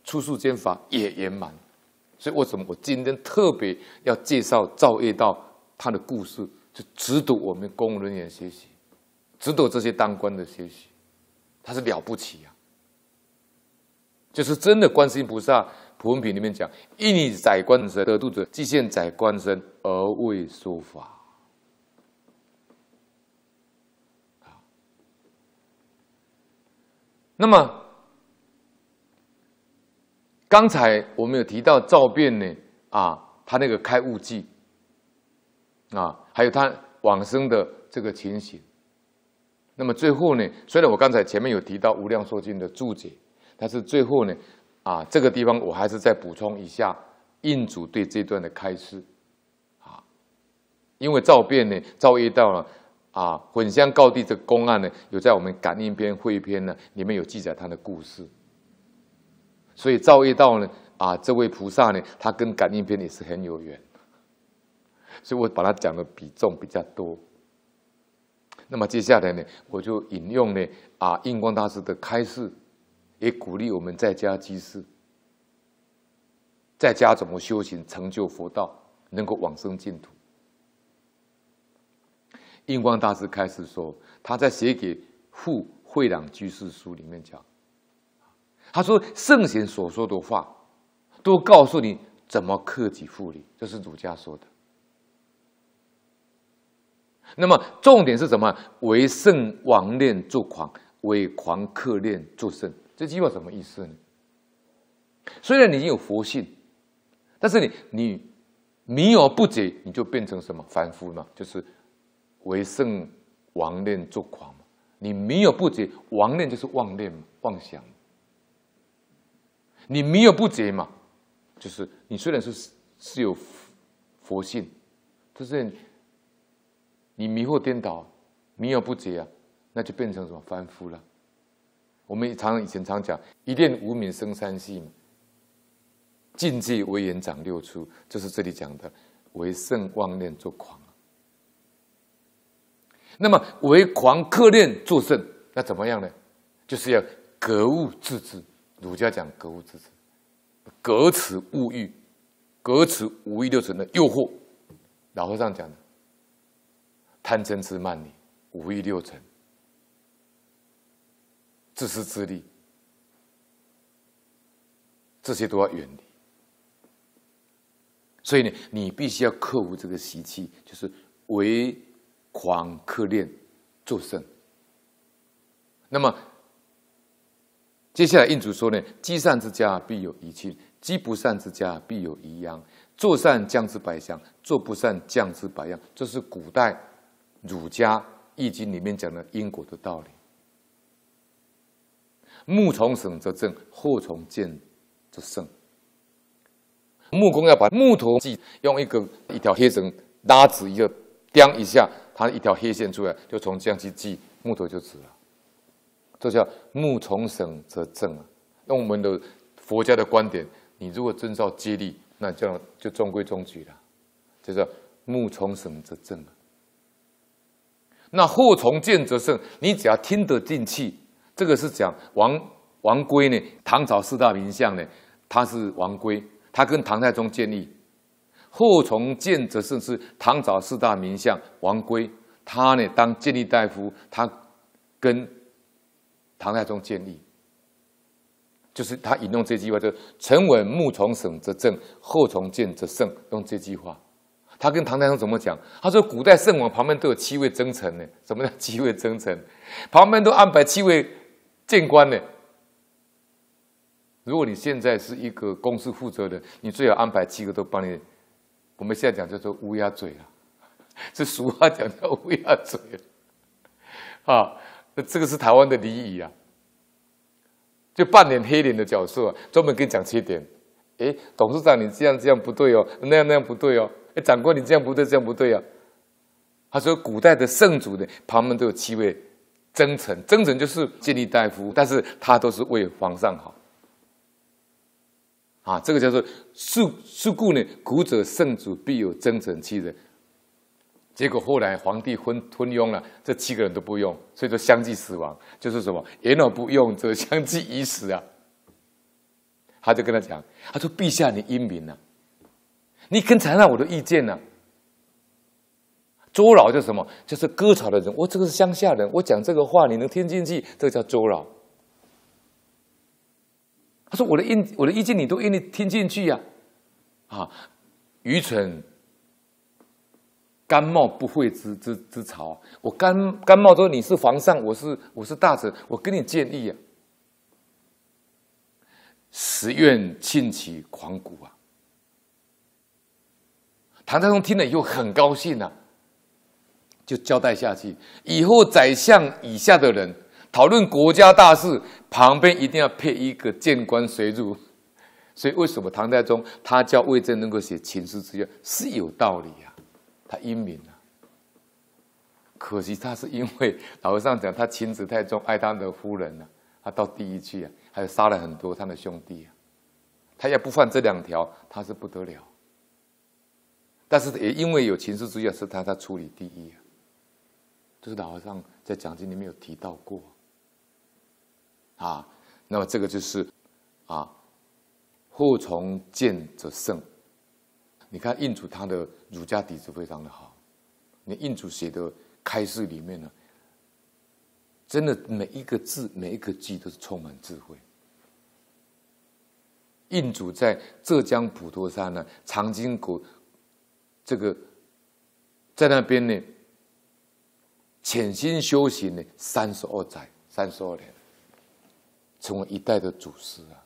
出世间法也圆满，所以为什么我今天特别要介绍赵业道他的故事，就值得我们公务人员学习，值得这些当官的学习，他是了不起呀！就是真的观世音菩萨普文品里面讲：“一你宰官身得度者，即现宰官身而为说法。”那么，刚才我们有提到赵辩呢，啊，他那个开悟记，啊，还有他往生的这个情形。那么最后呢，虽然我刚才前面有提到《无量寿经》的注解，但是最后呢，啊，这个地方我还是再补充一下印主对这段的开示，啊，因为赵辩呢，赵业到了。啊，混香告地这个公案呢，有在我们感应篇、会篇呢里面有记载他的故事。所以赵业到呢，啊，这位菩萨呢，他跟感应篇也是很有缘。所以我把它讲的比重比较多。那么接下来呢，我就引用呢，啊，印光大师的开示，也鼓励我们在家居士，在家怎么修行成就佛道，能够往生净土。印光大师开始说，他在写给傅慧朗居士书里面讲，他说圣贤所说的话，都告诉你怎么克己复礼，这是儒家说的。那么重点是什么？为圣王念作狂，为狂克念作圣。这句话什么意思呢？虽然你有佛性，但是你你迷而不解，你就变成什么凡夫嘛？就是。为圣妄念作狂嘛？你没有不解，妄念就是妄念妄想。你没有不解嘛？就是你虽然是是有佛性，但是你迷惑颠倒，迷有不解啊，那就变成什么凡夫了。我们常以前常讲，一念无明生三系嘛。境界为言长六出，就是这里讲的为圣妄念作狂。那么为狂克念作圣，那怎么样呢？就是要格物致知。儒家讲格物致知，格此物欲，格此五欲六尘的诱惑。老和尚讲的贪嗔痴慢疑，五欲六尘，自私自利，这些都要远离。所以呢，你必须要克服这个习气，就是为。狂克练作圣。那么接下来印主说呢：积善之家必有余庆，积不善之家必有余殃。做善降之百祥，做不善降之百样。这是古代儒家易经里面讲的因果的道理。木从省则正，祸从见则胜。木工要把木头系用一个一条黑绳拉直一个，掂一下。它一条黑线出来，就从这样去系木头就直了。这叫木从省则正啊。用我们的佛家的观点，你如果遵照接力，那这样就中规中矩了。就叫木从省则正啊。那祸从见则胜，你只要听得进去，这个是讲王王圭呢，唐朝四大名相呢，他是王圭，他跟唐太宗建立。后从建则盛是唐朝四大名相王圭，他呢当建立大夫，他跟唐太宗建立，就是他引用这句话，就“臣闻木从省则正，后从建则盛”，用这句话。他跟唐太宗怎么讲？他说：“古代圣王旁边都有七位征臣呢。什么叫七位征臣？旁边都安排七位谏官呢。如果你现在是一个公司负责人，你最好安排七个都帮你。我们现在讲叫做乌鸦嘴啊，[laughs] 是俗话讲叫乌鸦嘴啊。那 [laughs] 这个是台湾的礼仪啊，就扮演黑脸的角色，专门跟你讲缺点。哎，董事长你这样这样不对哦，那样那样不对哦。”哎，长官，你这样不对，这样不对啊！他说，古代的圣主呢，旁边都有七位征臣，征臣就是建立大夫，但是他都是为皇上好。啊，这个叫做“是是故呢，古者圣主必有征臣七人。结果后来皇帝昏昏庸了，这七个人都不用，所以说相继死亡，就是什么“言而不用，则相继已死”啊。他就跟他讲，他说：“陛下，你英明啊。”你肯采纳我的意见呢？周老就是什么？就是割草的人。我这个是乡下人，我讲这个话你能听进去？这个叫周老。他说：“我的意，我的意见你都愿意听进去呀？”啊，愚蠢，甘冒不会之之之草。我甘甘冒说你是皇上，我是我是大臣，我跟你建议啊。十愿庆起狂鼓啊！唐太宗听了以后很高兴啊，就交代下去：以后宰相以下的人讨论国家大事，旁边一定要配一个谏官随入。所以为什么唐太宗他叫魏征能够写秦书之约是有道理呀？他英明啊。可惜他是因为老和尚讲他情子太重，爱他的夫人呢，他到第一去啊，还杀了很多他的兄弟啊。他要不犯这两条，他是不得了。但是也因为有情书之约，是他在处理第一啊。这是老和尚在讲经里面有提到过啊。那么这个就是啊，祸从见则胜。你看印祖他的儒家底子非常的好，你印祖写的开示里面呢，真的每一个字每一个句都是充满智慧。印祖在浙江普陀山呢，藏经国。这个在那边呢，潜心修行呢，三十二载，三十二年，成为一代的祖师啊。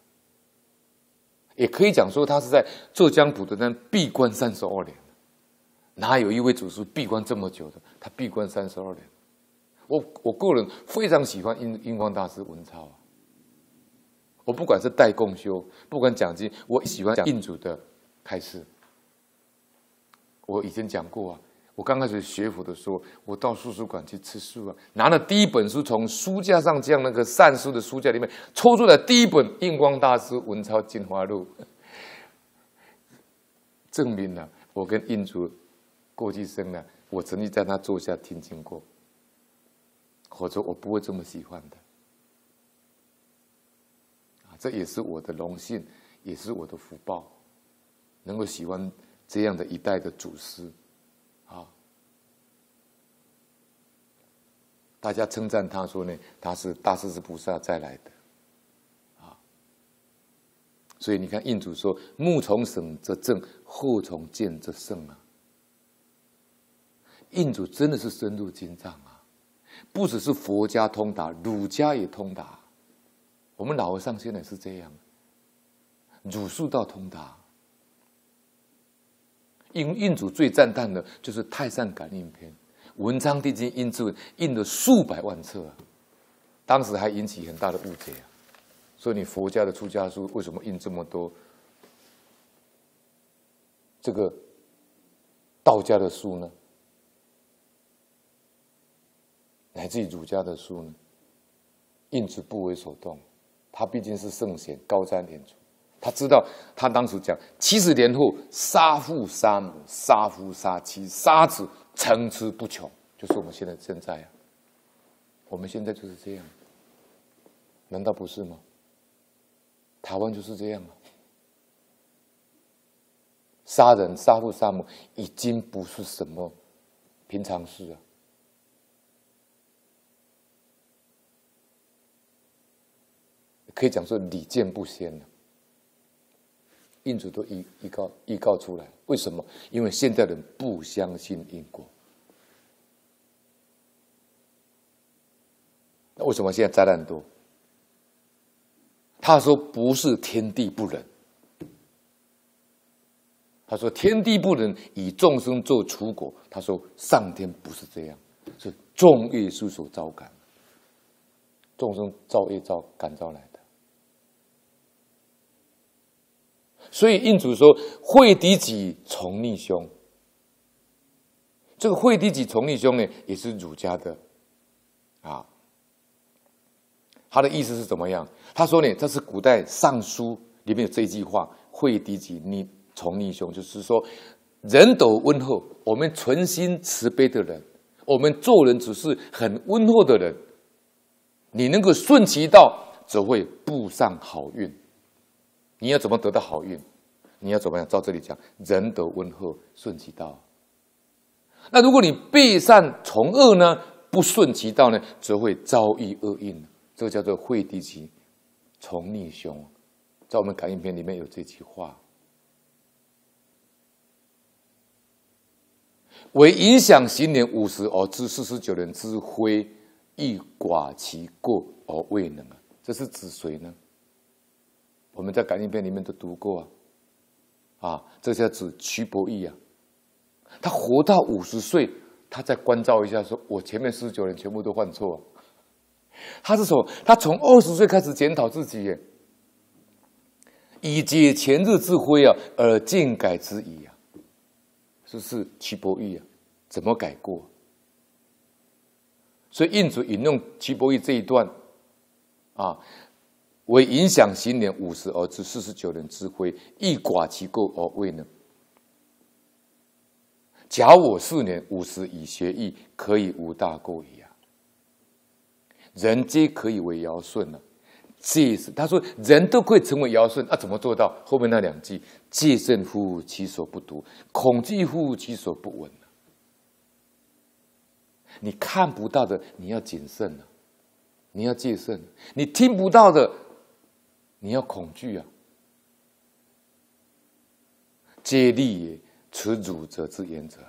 也可以讲说，他是在浙江普陀山闭关三十二年，哪有一位祖师闭关这么久的？他闭关三十二年。我我个人非常喜欢印印光大师文钞啊。我不管是代共修，不管讲经，我喜欢讲印祖的开示。我以前讲过啊，我刚开始学佛的时候，我到图书馆去吃书啊，拿了第一本书，从书架上这样那个善书的书架里面抽出来第一本《印光大师文钞进化录》，[laughs] 证明了我跟印祖过去生呢，我曾经在他座下听经过，否则我不会这么喜欢的。啊，这也是我的荣幸，也是我的福报，能够喜欢。这样的一代的祖师，大家称赞他说呢，他是大势至菩萨再来的，啊，所以你看印祖说“木从省则正，后从见则胜”啊，印祖真的是深入经藏啊，不只是佛家通达，儒家也通达，我们老和尚现在是这样，儒术道通达。印印主最赞叹的就是《太上感应篇》，文昌帝君印制印了数百万册啊，当时还引起很大的误解啊。所以你佛家的出家书为什么印这么多？这个道家的书呢？乃至于儒家的书呢？印子不为所动，他毕竟是圣贤，高瞻远瞩。他知道，他当时讲七十年后杀父杀母杀夫杀妻杀子层出不穷，就是我们现在现在啊，我们现在就是这样，难道不是吗？台湾就是这样啊，杀人、杀父、杀母，已经不是什么平常事啊。可以讲说屡见不鲜了，印主都预预告预告出来，为什么？因为现在人不相信因果。那为什么现在灾难多？他说不是天地不仁，他说天地不仁，以众生做刍狗。他说上天不是这样，是众业是所招感，众生造业造感召来。所以印主说惠敌己从逆凶，这个惠敌己从逆凶呢，也是儒家的啊。他的意思是怎么样？他说呢，这是古代尚书里面有这句话：“惠敌己逆从逆凶”，就是说人都温厚，我们存心慈悲的人，我们做人只是很温厚的人，你能够顺其道，则会步上好运。你要怎么得到好运？你要怎么样？照这里讲，仁德温和，顺其道。那如果你背善从恶呢？不顺其道呢，则会遭遇厄运。这个叫做惠敌己，从逆凶。在我们感应篇里面有这句话：为影响行年五十而知四十九人之灰，亦寡其过而未能啊！这是指谁呢？我们在感应篇里面都读过啊，啊，这叫指瞿伯义啊。他活到五十岁，他再关照一下，说我前面四十九人全部都犯错。他是说，他从二十岁开始检讨自己，耶，以解前日之灰啊，而尽改之矣啊。这是瞿伯义啊，怎么改过？所以印主引用瞿伯义这一段啊。为影响行年五十而知四十九人之灰，亦寡其过而未能。假我四年五十以学艺，可以无大过矣啊！人皆可以为尧舜了，这是他说人都可以成为尧舜啊？怎么做到？后面那两句：戒慎乎其所不读，恐惧乎其所不闻你看不到的，你要谨慎啊！你要戒慎；你听不到的。你要恐惧啊！接力也，持儒者之言者，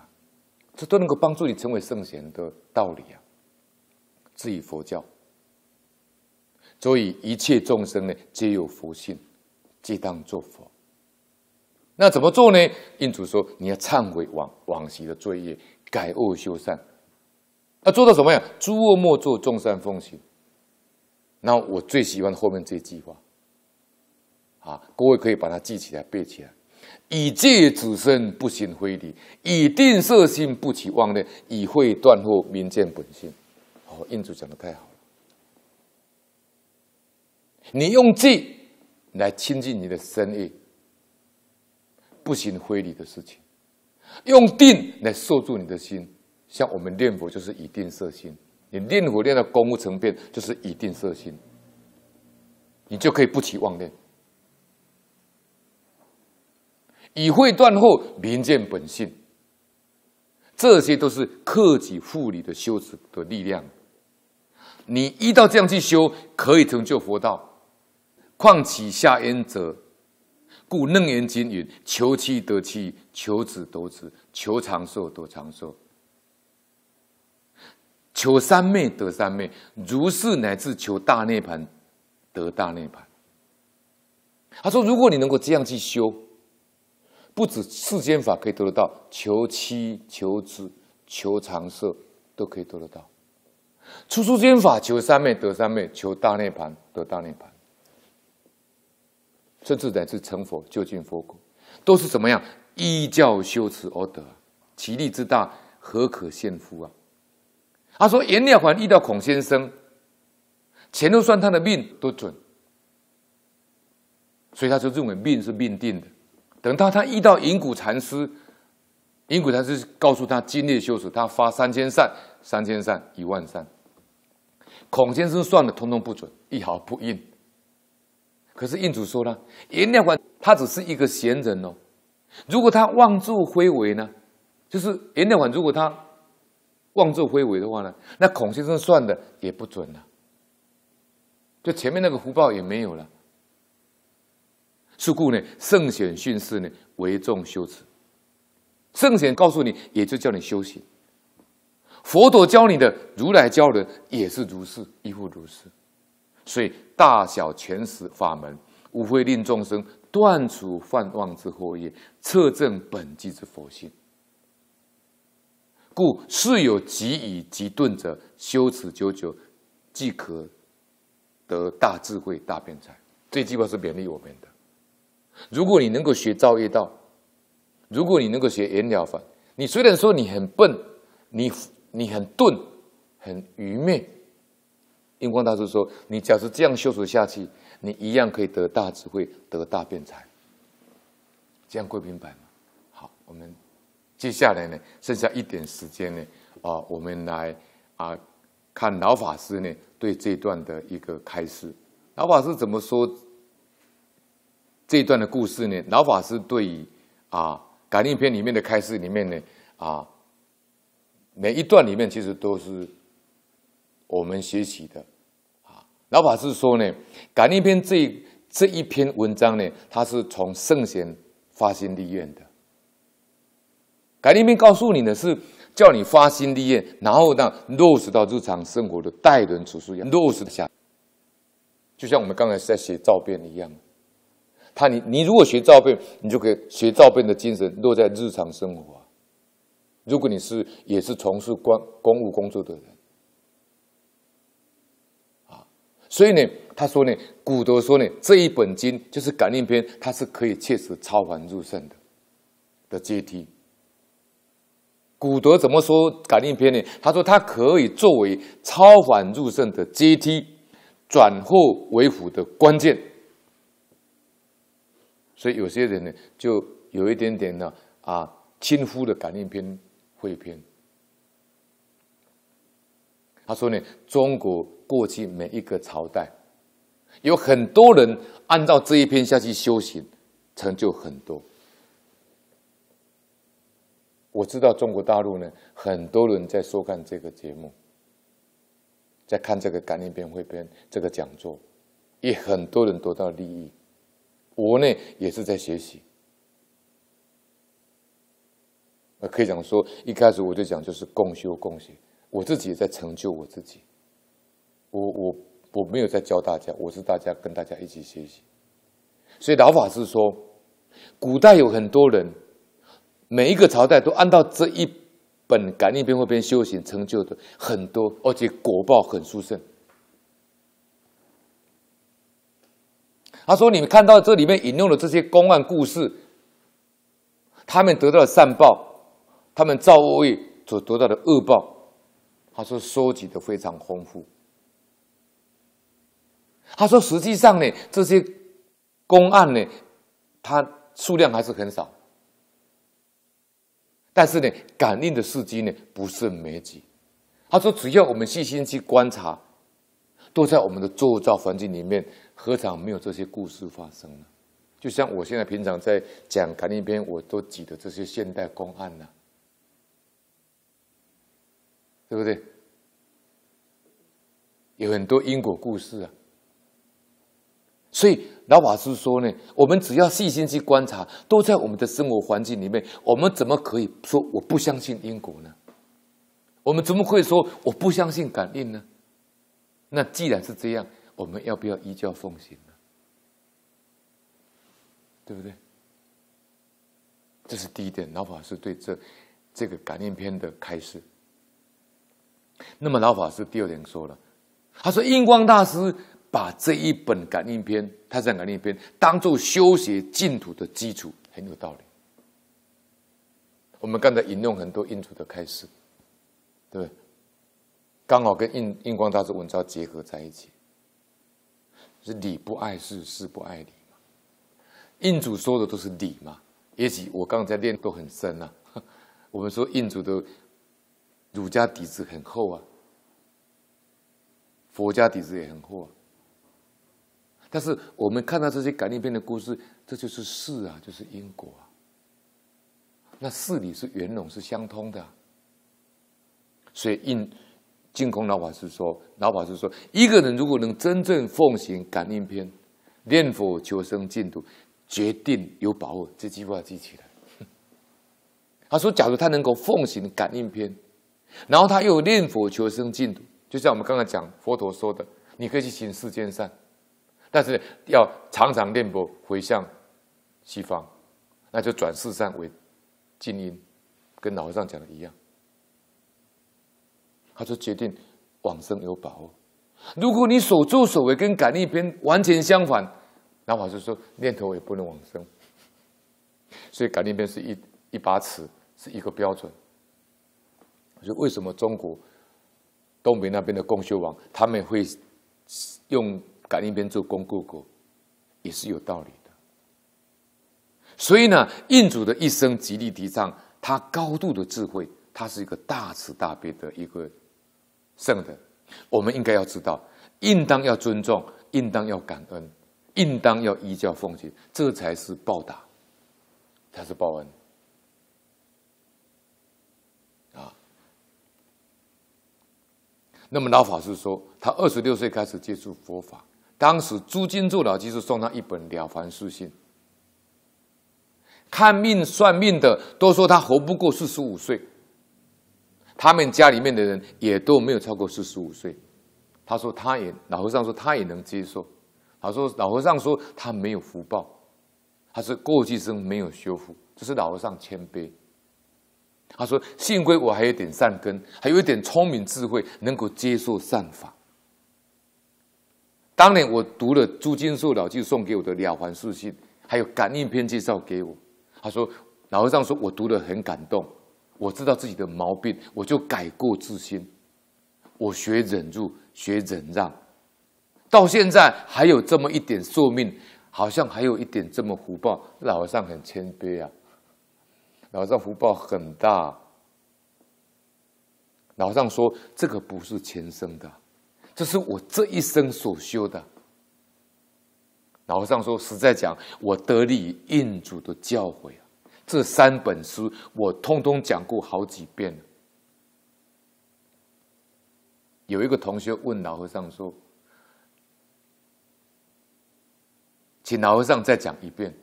这都能够帮助你成为圣贤的道理啊。至于佛教，所以一切众生呢，皆有佛性，皆当作佛。那怎么做呢？印主说，你要忏悔往往昔的罪业，改恶修善。那做到什么呀？诸恶莫作，众善奉行。那我最喜欢后面这句话。啊，各位可以把它记起来、背起来。以戒子身，不行非礼；以定色心，不起妄念；以慧断惑，明见本性。哦，印主讲的太好了。你用戒来亲近你的身业，不行非礼的事情；用定来受住你的心。像我们念佛，就是以定色心。你念佛念到功夫成片，就是以定色心，你就可以不起妄念。以慧断后，明见本性，这些都是克己复礼的修持的力量。你依照这样去修，可以成就佛道。况其下焉者？故楞严经云：“求妻得妻，求子得子，求长寿得长寿，求三昧得三昧，如是乃至求大涅盘得大涅盘。”他说：“如果你能够这样去修。”不止世间法可以得得到，求妻、求子、求长寿都可以得得到；出世间法求三昧得三昧，求大涅盘得大涅盘，甚至乃至成佛、就近佛果，都是怎么样依教修持而得，其力之大，何可限乎啊？他说：阎廖环遇到孔先生，前头算他的命都准，所以他就认为命是命定的。等到他遇到银谷禅师，银谷禅师告诉他今日修持，他发三千善，三千善一万善。孔先生算的通通不准，一毫不应。可是印主说了，阎良环他只是一个闲人哦，如果他妄自非为呢？就是阎罗王，如果他妄自非为的话呢，那孔先生算的也不准了，就前面那个福报也没有了。是故呢，圣贤训示呢，为众修持。圣贤告诉你，也就叫你修行。佛陀教你的，如来教人也是如是，亦复如是。所以大小全实法门，无非令众生断除犯妄之祸业，测证本机之佛性。故是有极以极顿者，修持久久，即可得大智慧、大辩才。这句话是勉励我们的。如果你能够学造业道，如果你能够学言了法，你虽然说你很笨，你你很钝，很愚昧，印光大师说，你假如这样修持下去，你一样可以得大智慧，得大辩才。这样会明白吗？好，我们接下来呢，剩下一点时间呢，啊，我们来啊看老法师呢对这段的一个开示。老法师怎么说？这一段的故事呢，老法师对于啊《感应篇》里面的开示里面呢，啊每一段里面其实都是我们学习的啊。老法师说呢，《感应篇》这这一篇文章呢，它是从圣贤发心立愿的。《感应篇》告诉你的是叫你发心立愿，然后呢落实到日常生活的待人处事一样落实下，就像我们刚才在写照片一样。他你你如果学照变，你就可以学照变的精神落在日常生活。如果你是也是从事公公务工作的人，啊，所以呢，他说呢，古德说呢，这一本经就是感应篇，它是可以切实超凡入圣的的阶梯。古德怎么说感应篇呢？他说它可以作为超凡入圣的阶梯，转祸为福的关键。所以有些人呢，就有一点点呢啊轻忽的感应篇汇篇。他说呢，中国过去每一个朝代，有很多人按照这一篇下去修行，成就很多。我知道中国大陆呢，很多人在收看这个节目，在看这个感应篇汇编这个讲座，也很多人得到利益。我呢也是在学习，呃，可以讲说，一开始我就讲就是共修共学，我自己也在成就我自己。我我我没有在教大家，我是大家跟大家一起学习。所以老法师说，古代有很多人，每一个朝代都按照这一本感应篇或篇修行成就的很多，而且果报很殊胜。他说：“你们看到这里面引用的这些公案故事，他们得到的善报，他们造恶业所得到的恶报，他说收集的非常丰富。他说实际上呢，这些公案呢，它数量还是很少，但是呢，感应的事迹呢不胜枚举。他说，只要我们细心去观察，都在我们的周遭环境里面。”何尝没有这些故事发生呢？就像我现在平常在讲感应篇，我都记得这些现代公案呢，对不对？有很多因果故事啊。所以老法师说呢，我们只要细心去观察，都在我们的生活环境里面。我们怎么可以说我不相信因果呢？我们怎么会说我不相信感应呢？那既然是这样。我们要不要依教奉行呢？对不对？这是第一点，老法师对这这个感应篇的开示。那么老法师第二点说了，他说印光大师把这一本感应篇，他在感应篇当做修学净土的基础，很有道理。我们刚才引用很多印主的开示，对，刚好跟印印光大师文章结合在一起。是理不碍事，事不碍理嘛？印主说的都是理嘛？也许我刚才练都很深啊。[laughs] 我们说印主的儒家底子很厚啊，佛家底子也很厚啊。但是我们看到这些感应篇的故事，这就是事啊，就是因果啊。那事理是圆融是相通的。所以印净空老法师说，老法师说，一个人如果能真正奉行感应篇，念佛求生净土，决定有把握。这句话记起来。[laughs] 他说，假如他能够奉行感应篇，然后他又念佛求生净土，就像我们刚刚讲佛陀说的，你可以去行世间善，但是要常常念佛回向西方，那就转世善为静音，跟老和尚讲的一样。他就决定往生有把握。如果你所作所为跟感应篇完全相反，那我就说念头也不能往生。所以感应篇是一一把尺，是一个标准。就为什么中国东北那边的共修王他们会用感应篇做公过果，也是有道理的。所以呢，印主的一生极力提倡他高度的智慧，他是一个大慈大悲的一个。圣的，我们应该要知道，应当要尊重，应当要感恩，应当要依教奉行，这才是报答，才是报恩啊。那么老法师说，他二十六岁开始接触佛法，当时朱金座老居士送他一本《了凡四训》，看命算命的都说他活不过四十五岁。他们家里面的人也都没有超过四十五岁。他说，他也老和尚说，他也能接受。他说，老和尚说他没有福报，他是过去生没有修复，这是老和尚谦卑。他说，幸亏我还有点善根，还有一点聪明智慧，能够接受善法。当年我读了朱金寿老居送给我的《了凡四训》，还有感应篇介绍给我。他说，老和尚说我读了很感动。我知道自己的毛病，我就改过自新。我学忍住，学忍让，到现在还有这么一点寿命，好像还有一点这么福报。老和尚很谦卑啊，老和尚福报很大。老和尚说：“这个不是前生的，这是我这一生所修的。”老和尚说：“实在讲，我得力于印主的教诲啊。”这三本书我通通讲过好几遍了。有一个同学问老和尚说：“请老和尚再讲一遍。”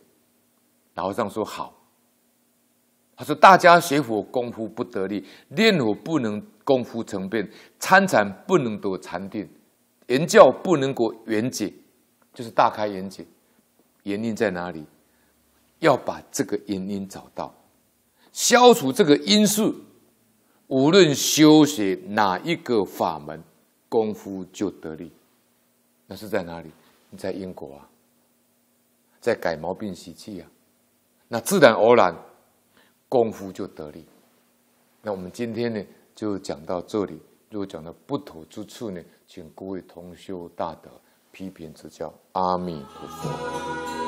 老和尚说：“好。”他说：“大家学佛功夫不得力，练佛不能功夫成变，参禅不能得禅定，言教不能过圆解，就是大开眼界。原因在哪里？”要把这个原因找到，消除这个因素，无论修学哪一个法门，功夫就得力。那是在哪里？在因果啊，在改毛病习气啊，那自然而然功夫就得力。那我们今天呢，就讲到这里。如果讲到不妥之处呢，请各位同修大德批评指教。阿弥陀佛。